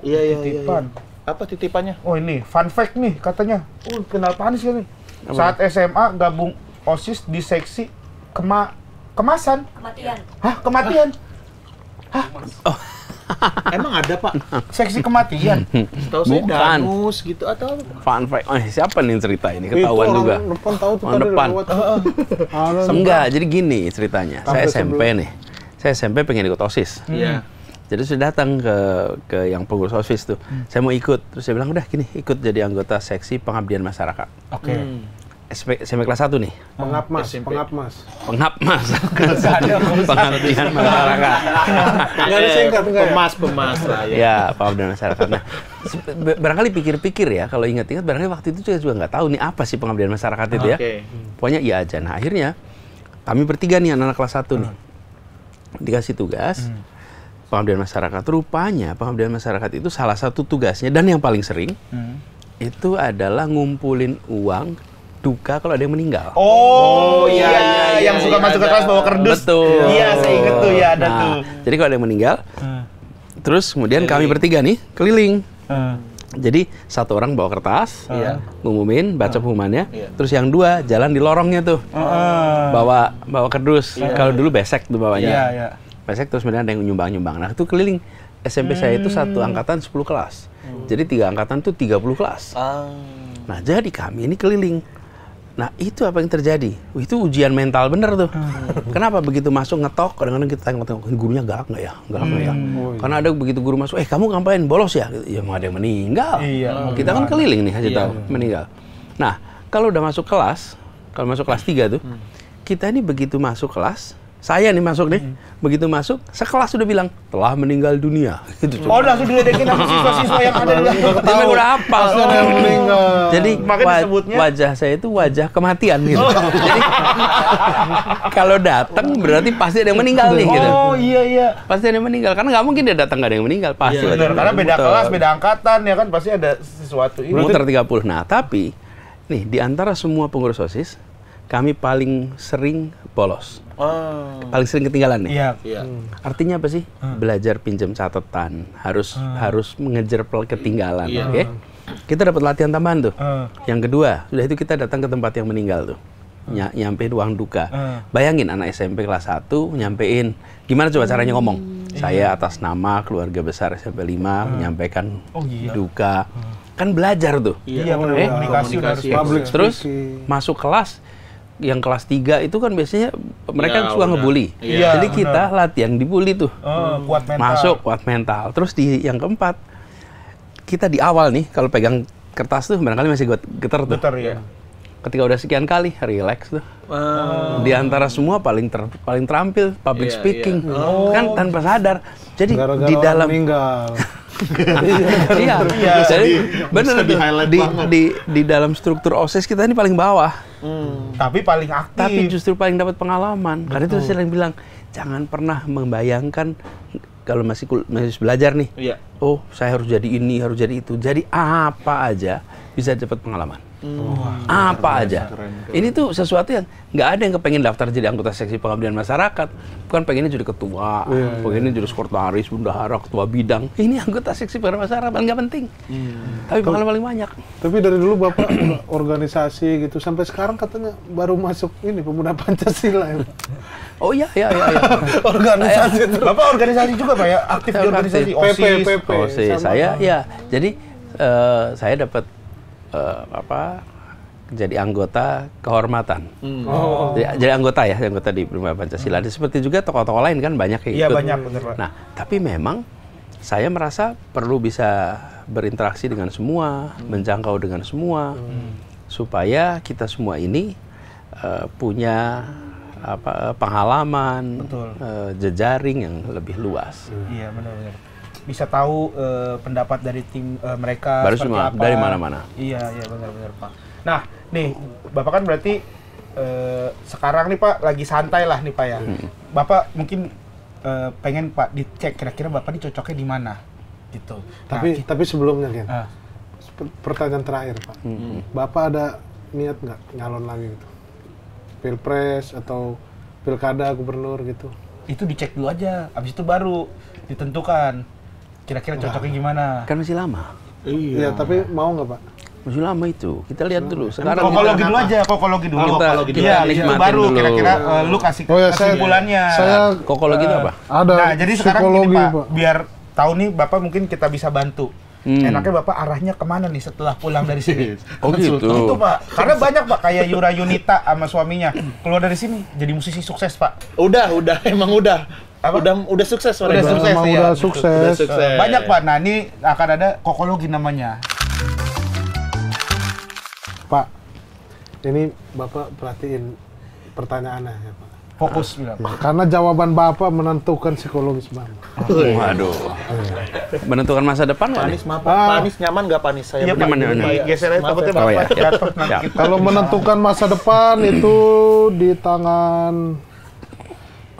Iya, iya, iya. Titipan. Apa titipannya? Oh ini, fun fact nih katanya. Oh, kenal Pak Anies kan nih. Saat SMA gabung OSIS di seksi kema kemasan. Kematian. Hah, kematian? Emang ada, Pak? Seksi kematian. Tahu saya danus gitu atau apa? Fun fact. Oh, siapa nih yang cerita ini? Itu Ketahuan orang juga. depan tahu tuh tadi depan. lewat. Enggak, jadi gini ceritanya. Saya Sampai SMP nih. Saya SMP pengen ikut OSIS. Iya. Jadi sudah datang ke ke yang pengurus OSIS tuh. Saya mau ikut. Terus saya bilang, "Udah gini, ikut jadi anggota seksi pengabdian masyarakat." Oke. SP, SMP kelas 1 nih. Pengap mas, SMP. pengap mas. Pengap mas. pengabdian masyarakat. Nggak ada singkat nggak ya? Pemas, pemas lah ya. ya, pengabdian masyarakat. Nah, barangkali pikir-pikir ya, kalau ingat-ingat barangkali waktu itu juga juga nggak tahu nih apa sih pengabdian masyarakat itu ya. Oke. Pokoknya iya aja. Nah, akhirnya kami bertiga nih anak-anak kelas 1 nih. Dikasih tugas pengabdian masyarakat. Rupanya pengabdian masyarakat itu salah satu tugasnya dan yang paling sering itu adalah ngumpulin uang duka kalau ada yang meninggal. Oh, iya, yang suka iya, masuk ke ada. kelas bawa kerdus. Betul. Iya, saya inget tuh ya ada Nah, tuh. Jadi kalau ada yang meninggal, terus kemudian kami bertiga nih keliling. Jadi satu orang bawa kertas, Iya. ngumumin, baca pengumumannya. Iya. Terus yang dua jalan di lorongnya tuh, bawa bawa kardus. Kalau dulu besek tuh bawanya. Iya, iya. Besek terus kemudian ada yang nyumbang-nyumbang. Nah itu keliling. SMP saya itu satu angkatan 10 kelas. Jadi tiga angkatan tuh 30 kelas. Ah. Nah jadi kami ini keliling. Nah itu apa yang terjadi? Itu ujian mental bener tuh. Kenapa begitu masuk ngetok kadang-kadang kita tengok-tengok "Ini gurunya galak nggak ya? Galak nggak ya? Karena ada begitu guru masuk, eh kamu ngapain bolos ya? Ya mau ada yang meninggal. Iya, Kita kan keliling nih kasih tahu meninggal. Nah kalau udah masuk kelas, kalau masuk kelas 3 tuh, kita ini begitu masuk kelas, saya nih masuk nih, begitu masuk, sekelas sudah bilang telah meninggal dunia. Gitu. Oh, langsung diledekin sama siswa-siswa yang ada di dalam. Udah yang meninggal. Jadi Makanya wa- disebutnya- wajah saya itu wajah kematian gitu. Jadi kalau datang berarti pasti ada yang meninggal nih gitu. Oh, iya iya. Pasti ada yang meninggal karena nggak mungkin dia datang nggak ada yang meninggal pasti. Benar, wajah karena beda muter. kelas, beda angkatan ya kan pasti ada sesuatu ini. Muter 30. Nah, tapi nih di antara semua pengurus OSIS kami paling sering bolos. Oh. Paling sering ketinggalan nih. Iya. Iya. Artinya apa sih? Belajar pinjam catatan, harus harus mengejar pel- ketinggalan, Iya. oke? Kita dapat latihan tambahan tuh. Hmm. Yang kedua, sudah itu kita datang ke tempat yang meninggal tuh. Ny- nyampe ruang duka. Hmm. Bayangin anak SMP kelas 1 nyampein gimana coba caranya ngomong? Saya atas nama keluarga besar SMP 5 menyampaikan Oh, iya. duka. Kan belajar tuh. Iya. Eh, Komunikasi harus komunikasi. Public Terus masuk kelas yang kelas 3 itu kan biasanya mereka Ya, suka udah. ngebully. Iya, Jadi kita latihan dibully tuh. Oh, kuat mental. Masuk kuat mental. Terus di yang keempat kita di awal nih kalau pegang kertas tuh barangkali masih getar tuh. Betul ya. Ketika udah sekian kali relax tuh. Di antara semua paling ter- paling terampil public Iya, speaking. iya. Kan tanpa sadar. Jadi Gara-gara di orang dalam meninggal. iya, jadi bisa tuh di-highlight di, banget. di di dalam struktur OSIS kita ini paling bawah. Tapi paling aktif. tapi justru paling dapat pengalaman. Karena itu saya sering bilang, jangan pernah membayangkan kalau masih kul- masih belajar nih. Iya. Oh, saya harus jadi ini, harus jadi itu. Jadi apa aja bisa dapat pengalaman. Apa aja. Ini tuh sesuatu yang nggak ada yang kepengen daftar jadi anggota seksi pengabdian masyarakat. Bukan pengennya jadi ketua, pengennya jadi sekretaris, bendahara, ketua bidang. Ini anggota seksi pengabdian masyarakat nggak penting. Tapi pengalaman paling banyak. Tapi dari dulu Bapak organisasi gitu sampai sekarang katanya baru masuk ini pemuda Pancasila ya. Pak. Oh iya, iya, iya. iya. organisasi Bapak organisasi juga Pak ya? Aktif di organisasi PP, OSIS. PP. Oh sih, sama- saya ya. Jadi eh, saya dapat eh, apa? Jadi anggota kehormatan. Oh. Jadi, jadi anggota ya, anggota di Prima Pancasila. Dan Seperti juga tokoh-tokoh lain kan banyak yang Iya ikut. banyak bener Pak. Nah, tapi memang saya merasa perlu bisa berinteraksi dengan semua, menjangkau dengan semua, supaya kita semua ini eh, punya apa pengalaman, Betul. eh, jejaring yang lebih luas. Iya benar-benar. Bisa tahu eh, pendapat dari tim eh, mereka Baru seperti semua, apa. dari mana-mana. Iya iya benar-benar Pak. Nah nih Bapak kan berarti eh, sekarang nih Pak lagi santai lah nih Pak ya. Hmm. Bapak mungkin eh, pengen Pak dicek kira-kira Bapak ini cocoknya di mana gitu. Nah, Tapi ki- tapi sebelumnya Ken, ah, per- pertanyaan terakhir Pak. Bapak ada niat nggak nyalon lagi gitu? Pilpres atau pilkada gubernur gitu? itu dicek dulu aja. Abis itu baru ditentukan kira-kira cocoknya gimana. Kan masih lama. Iya, tapi mau nggak Pak? Masih lama itu. Kita lihat dulu. Sekarang Kokologi kita- dulu aja, kokologi dulu. Kita- kokologi dulu. Iya, kita itu nikmatin baru dulu. kira-kira eh, lu kasih Oh ya, saya- kesimpulannya. Saya kokologi itu apa? ada Nah, jadi sekarang gini Pak, Pak. biar tahu nih Bapak mungkin kita bisa bantu. Hmm. Enaknya Bapak arahnya ke mana nih setelah pulang dari sini? Oh gitu. Itu Pak, karena banyak Pak kayak Yura Yunita sama suaminya keluar dari sini jadi musisi sukses Pak. Udah, udah, emang udah. Apa? Udah udah sukses Udah sukses, iya. udah sukses. Udah sukses. Banyak Pak. Nah ini akan ada kokologi namanya. Pak, ini Bapak perhatiin pertanyaannya ya Pak. Fokus bilang. Karena jawaban Bapak menentukan psikologis Bapak. Waduh. Menentukan masa depan nih? Panis, maaf, Pak. Panis nyaman nggak panis saya? Iya Pak, Nyaman, nyaman. Pak, ya. geser aja takutnya ya, Oh, Bapak ya. jatuh nanti Ya. kita. Kalau menentukan masa depan itu di tangan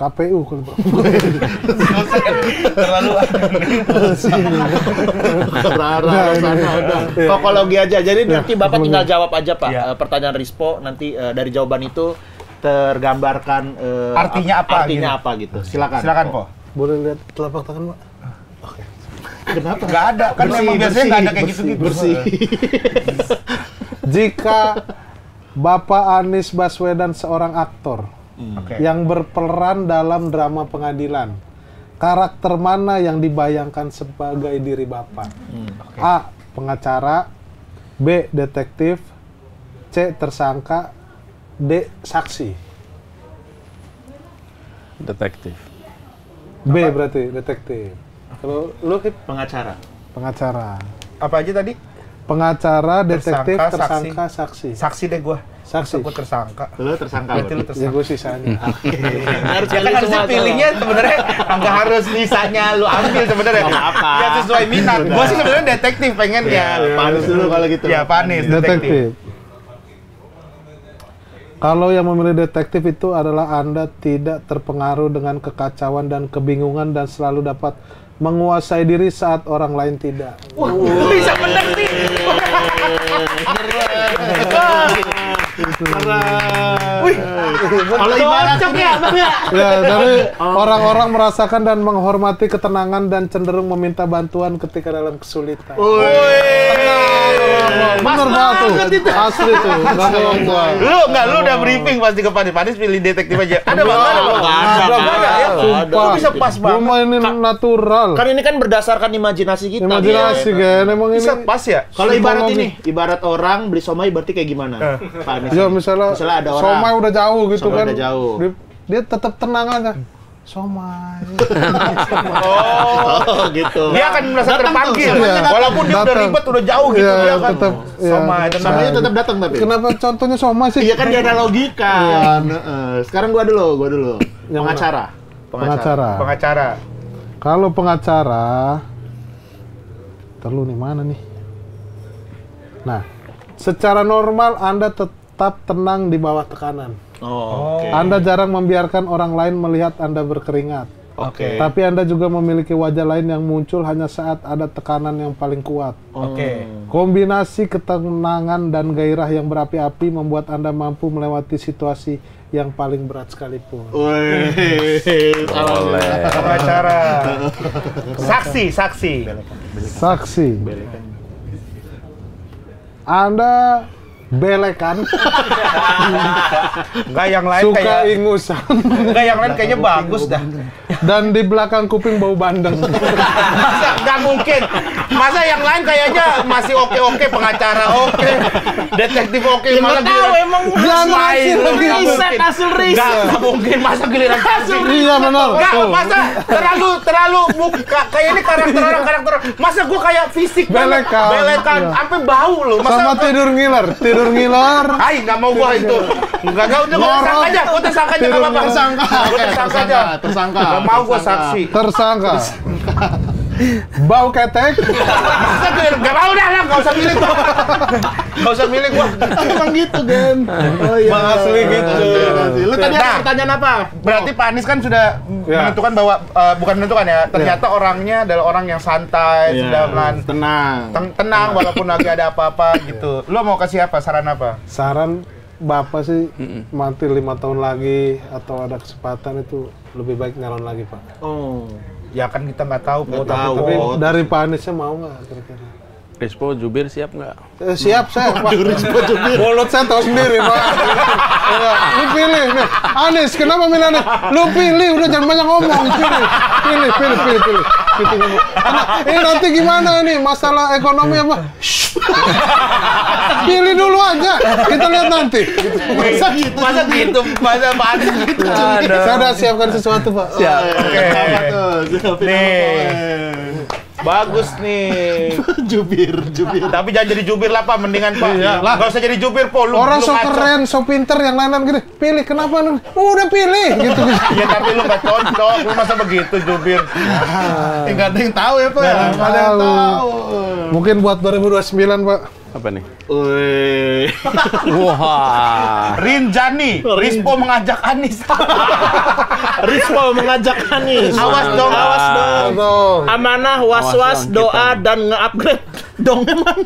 KPU kalau terlalu Rara, sana, udah. Kokologi aja. Jadi nanti Bapak tinggal jawab aja Pak Iya. Eh, pertanyaan Rispo nanti eh, dari jawaban itu tergambarkan eh, Artinya ap- apa Artinya gitu. apa gitu. Silakan. Silakan kok. Boleh lihat telapak tangan Pak? Oke. Kenapa? Nggak ada, kan memang biasanya nggak ada kayak gitu-gitu. Bersih. Jika Bapak Anies Baswedan seorang aktor Oke. yang berperan dalam drama pengadilan, karakter mana yang dibayangkan sebagai diri Bapak? A. Pengacara B. Detektif C. Tersangka D. Saksi Detektif. B berarti detektif. Kalau lu? Pengacara. pengacara. Apa aja tadi? Pengacara, detektif, Tersangka, tersangka, saksi. Saksi deh gua. Saksi. Gue tersangka. Lu tersangka. Berarti lu berarti. Ya tersangka. gue sisanya. Harus kan harusnya pilihnya sebenarnya nggak harus misalnya lu ambil sebenarnya. apa-apa. Ya sesuai minat. Gua sih sebenarnya detektif pengen ya. Panis dulu kalau gitu. Ya panis detektif. Kalau yang memilih detektif itu adalah Anda tidak terpengaruh dengan kekacauan dan kebingungan dan selalu dapat menguasai diri saat orang lain tidak. Bisa bener sih. Kalau ibarat ini Ya, dari orang-orang merasakan dan menghormati ketenangan dan cenderung meminta bantuan ketika dalam kesulitan. Bener banget tuh. Asli tuh. Lu enggak lu udah briefing pasti ke Panis. Panis pilih detektif aja. Ada bang? Ada bang? Ada, ya? Lu bisa pas Gua banget. mah ini natural. Kan ini kan berdasarkan imajinasi kita. Imajinasi, Gen. Emang ini Bisa pas ya? Kalau ibarat ini, ibarat orang beli somai berarti kayak gimana? Pak Anies? Ya misalnya, Misalnya ada orang. somai udah jauh gitu kan. udah jauh. Dia, dia tetap tenang aja. Somai. Oh, gitu. Dia akan merasa Datang terpanggil. datang. Walaupun dia udah Datang. ribet, udah jauh gitu Iya, dia kan. tetap, iya. Sama aja. Somainya tetap datang tapi. Kenapa contohnya somai sih? Iya kan dia analogikan. Heeh. Sekarang gua dulu, gua dulu. Yang Pengacara. Pengacara. Pengacara. Kalau pengacara, terlalu nih mana nih? Nah, secara normal Anda tetap tenang di bawah tekanan. Oh, oke. Anda jarang membiarkan orang lain melihat Anda berkeringat. Oke. Tapi Anda juga memiliki wajah lain yang muncul hanya saat ada tekanan yang paling kuat. Oke. Kombinasi ketenangan dan gairah yang berapi-api membuat Anda mampu melewati situasi yang paling berat sekalipun. Wih. Pengacara. Saksi, saksi. Saksi. Anda belekan, Enggak yang lain suka kayak ingusan, enggak yang lain kayaknya bagus dah. Dan di belakang kuping bau bandeng. Masa nggak mungkin? Masa yang lain kayaknya masih oke-oke pengacara oke, detektif oke malah tahu emang nggak riset, hasil riset. Nggak nggak mungkin masa giliran hasil Iya benar. Enggak, Tuh. masa terlalu terlalu muka kayak ini karakter orang karakter orang. Masa gua kayak fisik. Belekan. belekan, Iya. sampai bau lu. Masa Sama tidur ngiler, tidur ngiler. Hai, nggak mau gua itu. Enggak, enggak, udah gua Ngorok. tersangka aja, gua tersangka aja, nggak apa-apa. Tersangka. Gua Oke, tersangka aja. tersangka. Mau Tersangka. saksi. Tersangka. Bau ketek. Nggak mau dah, lah, nggak usah milih gua. Nggak usah milih gua. Emang gitu, Gen. Oh iya. Bang asli gitu. Lu tadi ada Nah. pertanyaan apa? Berarti Pak Anies kan sudah menentukan bahwa eh, bukan menentukan ya, ternyata orangnya adalah orang yang santai, Iya, sedangkan tenang. ten- tenang walaupun lagi ada apa-apa gitu. Lo mau kasih apa? Saran apa? Saran Bapak sih mati lima tahun lagi atau ada kesempatan itu lebih baik nyalon lagi Pak. Oh. Ya kan kita nggak tahu. Nggak tahu. Tapi dari Pak Aniesnya mau nggak kira-kira? Rispo Jubir siap nggak? Eh, siap saya, Pak. Mulut saya tahu sendiri, Pak. Ya, lu pilih nih. Anies, kenapa milih Anies? Lu pilih, udah jangan banyak ngomong. Pilih, pilih, pilih, pilih, pilih. Gitu, ini nanti gimana ini masalah ekonomi apa? Pilih dulu aja. Kita lihat nanti. Gitu. Masa gitu? Masa gitu? Masa Pak Anies gitu? Saya udah siapkan sesuatu, Pak. Siap. Oke. Nih. Bagus nih. Jubir, jubir. Tapi jangan jadi jubir lah Pak, mendingan Pak. Iya. Gak usah jadi jubir. Lu, Orang lu so ngaco. keren, so pinter, yang lain-lain gini. Pilih, kenapa? lu? Udah pilih, gitu. Iya tapi lu gak cocok, lu masa begitu jubir? Enggak ada yang tahu ya, Pak. Nggak Nggak ada yang tahu. tahu. Mungkin buat 2029, Pak. Apa nih? Wih. Wah. Rinjani, Rispo mengajak Anies. Rispo mengajak Anies. Awas dong, awas dong. Amanah, was-was, doa, dan nge-upgrade. Dong emang.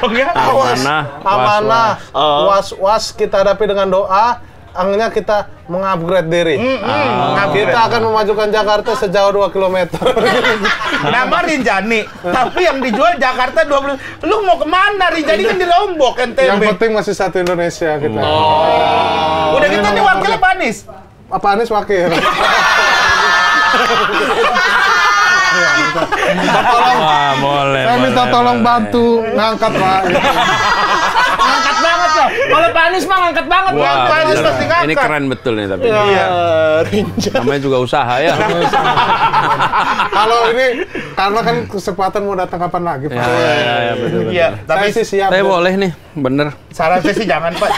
Dong ya, awas. Amanah. amanah was-was. Oh. was was kita hadapi dengan doa angnya kita mengupgrade diri. Ah. Kita akan memajukan Jakarta sejauh 2 km. Nama Rinjani, tapi yang dijual Jakarta 20. Lu mau ke mana? Rinjani kan di Lombok, NTB. Yang penting masih satu Indonesia kita. Udah gitu nih wakilnya Panis. Apa Anies wakil? Wah, boleh. Saya minta boleh, tolong boleh. bantu ngangkat Pak. Kalau Pak Anies mah ngangkat banget. Wah, Panis bener. pasti ngangkat. Ini keren betul nih tapi. Iya. Namanya juga usaha ya. Kalau ini karena kan kesempatan mau datang kapan lagi Pak. Ya, ya, ya, ya, betul, betul. Iya, Saya tapi sih siap. Tapi Bu. boleh nih, bener. saran saya sih jangan, Pak.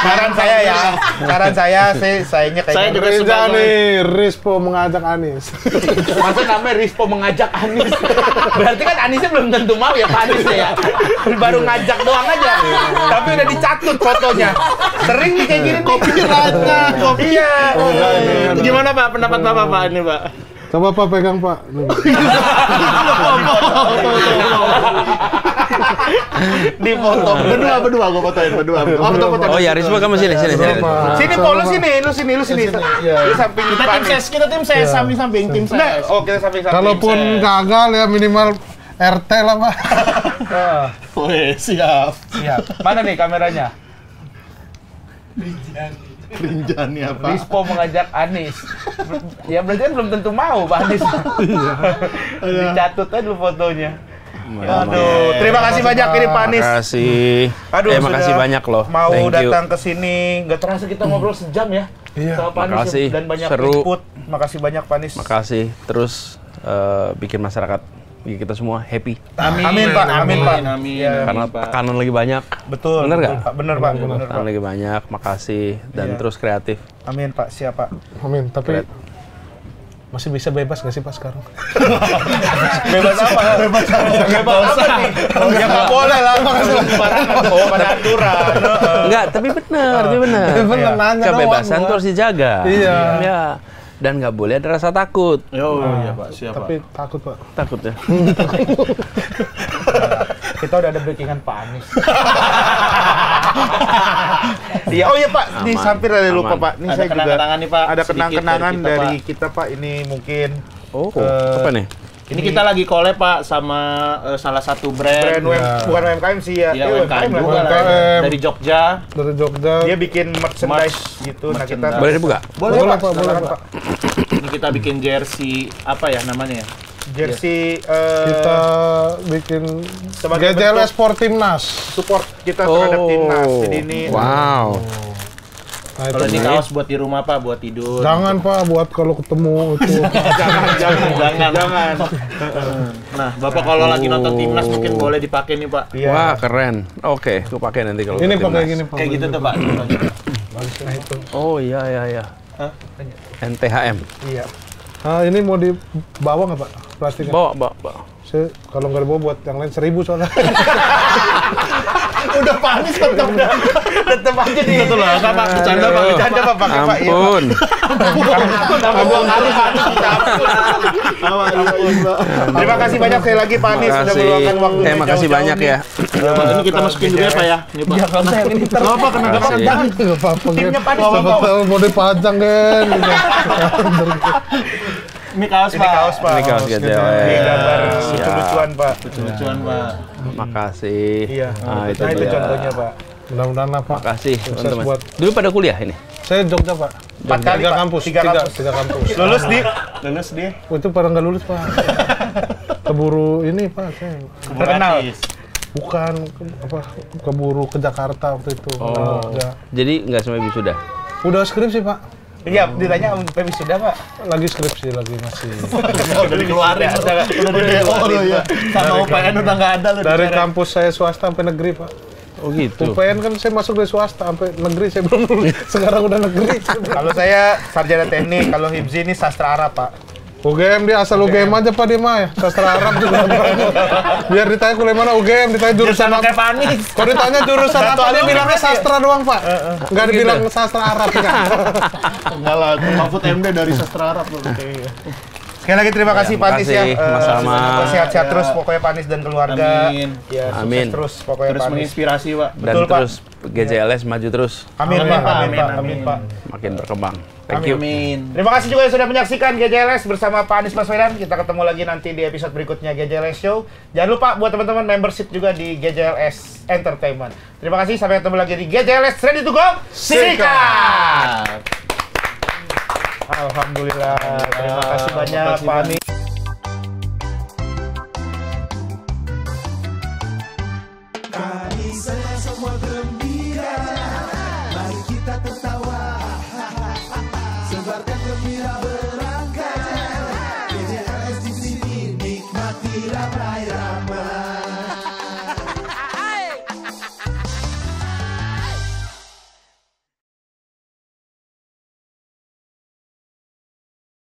Saran saya ya. Saran saya saya sayanya kayak Saya gitu. juga suka Rinjani, Rispo mengajak Anies. Masa namanya Rispo mengajak Anies? Berarti kan Anisnya belum tentu mau ya Pak Anies ya. Baru ngajak doang aja. Tapi udah dicatut fotonya. Sering nih kayak gini nih. Copyrightnya, Iya. Gimana Pak pendapat Bapak Pak ini Pak? Coba Pak pegang Pak. Di foto. Berdua, berdua, gua fotoin berdua. Oh, foto, foto. Oh ya, Risma kamu sini, sini, sini. Sini Po, lu sini, lu sini, lu sini. Lu samping Kita tim ses, kita tim ses, samping-samping tim Nah, ses. oh kita samping-samping. Kalaupun gagal ya minimal RT lah Pak. Wih, siap. Siap. Mana nih kameranya? Rinjani apa? Rispo mengajak Anies. Ya berarti kan belum tentu mau Pak Anies. Dicatut aja dulu fotonya. Aduh, terima kasih banyak ini Pak Anies. Makasih. Aduh, eh, sudah makasih banyak loh. Mau Thank datang ke sini, nggak terasa kita ngobrol sejam ya. Iya. Sama Pak Anies Makasih. dan banyak Seru. input. Makasih banyak Pak Anies. Makasih. Terus eh, bikin masyarakat, kita semua happy. Amin, Amin, Pak. Amin, Pak. Amin. Iya. Karena Pak. tekanan lagi banyak. Betul. Bener betul, nggak? Pak. Bener Pak. Bener Pak. Tekanan lagi banyak. Makasih dan Iya. terus kreatif. Amin Pak. Siap Pak. Amin, tapi Keren. masih bisa bebas nggak sih Pak sekarang? Bebas apa? Bebas apa? Bebas apa nih? Ya nggak boleh lah. Oh, pada aturan. Enggak, tapi benar, tapi benar. Bener, nanya Kebebasan tuh harus dijaga. Iya. Ya. Dan nggak boleh ada rasa takut. Yo, iya Pak, siap Pak. Tapi takut Pak. Takut ya. Kita udah ada breakingan Pak Anies. Iya, oh iya Pak, di Aman. samping ada lupa. Pak. Ini Ada saya juga kenang-kenangan nih, Pak. Ada kenang-kenangan dari kita, dari Pak. kita Pak. Ini mungkin Oh, Eh, apa nih? Ini kita lagi collab Pak sama eh, salah satu brand. brand UM, bukan UMKM sih ya. Ya, Eh, UMKM lah. juga lah. UMKM. Dari Jogja. Dari Jogja. Dia bikin merchandise gitu. Nah, kita merchandise. Boleh dibuka? boleh, Boleh, Pak, boleh, Pak. Ini kita bikin jersey apa ya namanya ya? Jersey eh, Kita bikin sebagai GJL Sport Timnas. support kita terhadap timnas. Jadi ini Oh. Wow. Nah, Kalau itu. ini kaos buat di rumah Pak, buat tidur. Jangan Pak buat kalau ketemu itu. jangan, jangan, jangan. Nah, Bapak kalau lagi nonton timnas mungkin boleh dipakai nih Pak. Iya. Wah, keren. Oke, aku pakai nanti kalau ini ke Pak kayak timnas. gini Pak. Kayak gitu tuh Pak. Oh iya iya iya. Hah? NTHM. Iya. Nah, ini mau dibawa nggak Pak plastiknya? Bawa, bawa, bawa. Saya kalau nggak dibawa buat yang lain seribu soalnya. Udah panis tetep tetep aja di Itu loh, Pak, Pak. Bercanda Pak. Bercanda Pak pakai Pak. Iya, Pak. Ampun. Pak Anies dicampur. Terima kasih banyak sekali lagi Pak Anies sudah meluangkan waktu. Eh, makasih banyak ya. Ini kita masukin dulu ya Pak ya. Ini Pak. Gak apa kena Makasih. Nggak apa-apa kan. Timnya panis tahu mau dipajang kan. gitu. Ini kaos Ini Pak. kaos Pak. Ini kaos GJL. Ini gambar Siap. lucu-lucuan Pak. Lucuan Pak. Makasih. Iya. Nah, itu, Nah itu contohnya Pak. Mudah-mudahan apa? Makasih teman-teman. buat Dulu pada kuliah ini. saya Jogja Pak. Empat kali, tiga Pak. kampus, Tiga tiga, kampus. tiga kampus. Lulus di lulus di Oh, itu pada nggak lulus Pak. Keburu ini Pak, saya terkenal. bukan ke- apa keburu ke Jakarta waktu itu. Oh. Ya. Jadi nggak semua wisuda. Udah skripsi Pak. Iya, ditanya Om Pepi sudah Pak. Lagi skripsi lagi masih. Udah dikeluarin. Udah di DO lo ya. Sama UPN udah nggak ada lo. Dari kampus saya swasta sampai negeri Pak. Oh gitu. UPN kan saya masuk dari swasta sampai negeri saya belum lulus. Sekarang udah negeri. Kalau saya sarjana teknik, kalau Hibzi ini sastra Arab Pak. UGM dia asal UGM aja Pak dia mah ya. Sastra Arab juga. Biar ditanya kuliah mana UGM, ditanya jurusan apa. kayak Panis. Kalau ditanya jurusan apa dia bilangnya sastra doang Pak. Enggak dibilang sastra Arab kan. Enggak lah, Mahfud MD dari sastra Arab lo. Sekali lagi terima kasih Ya, Pak Anies ya. Eh, Sama-sama. Sehat-sehat Ya. terus pokoknya Pak Anies dan keluarga. Amin. Ya, sukses Amin. terus pokoknya Terus Pak Anies. menginspirasi, Pak. Dan Betul, Pak. terus GJLS maju terus, Amin, Amin, Pak. Amin, Amin, Pak. amin. Amin, Pak. makin berkembang. Thank Amin. you. Amin. Terima kasih juga yang sudah menyaksikan GJLS bersama Pak Anies Baswedan. Kita ketemu lagi nanti di episode berikutnya GJLS Show. Jangan lupa buat teman-teman membership juga di GJLS Entertainment. Terima kasih, sampai ketemu lagi di GJLS Ready to Go. Sikat! Alhamdulillah. Terima kasih banyak Pak Anies.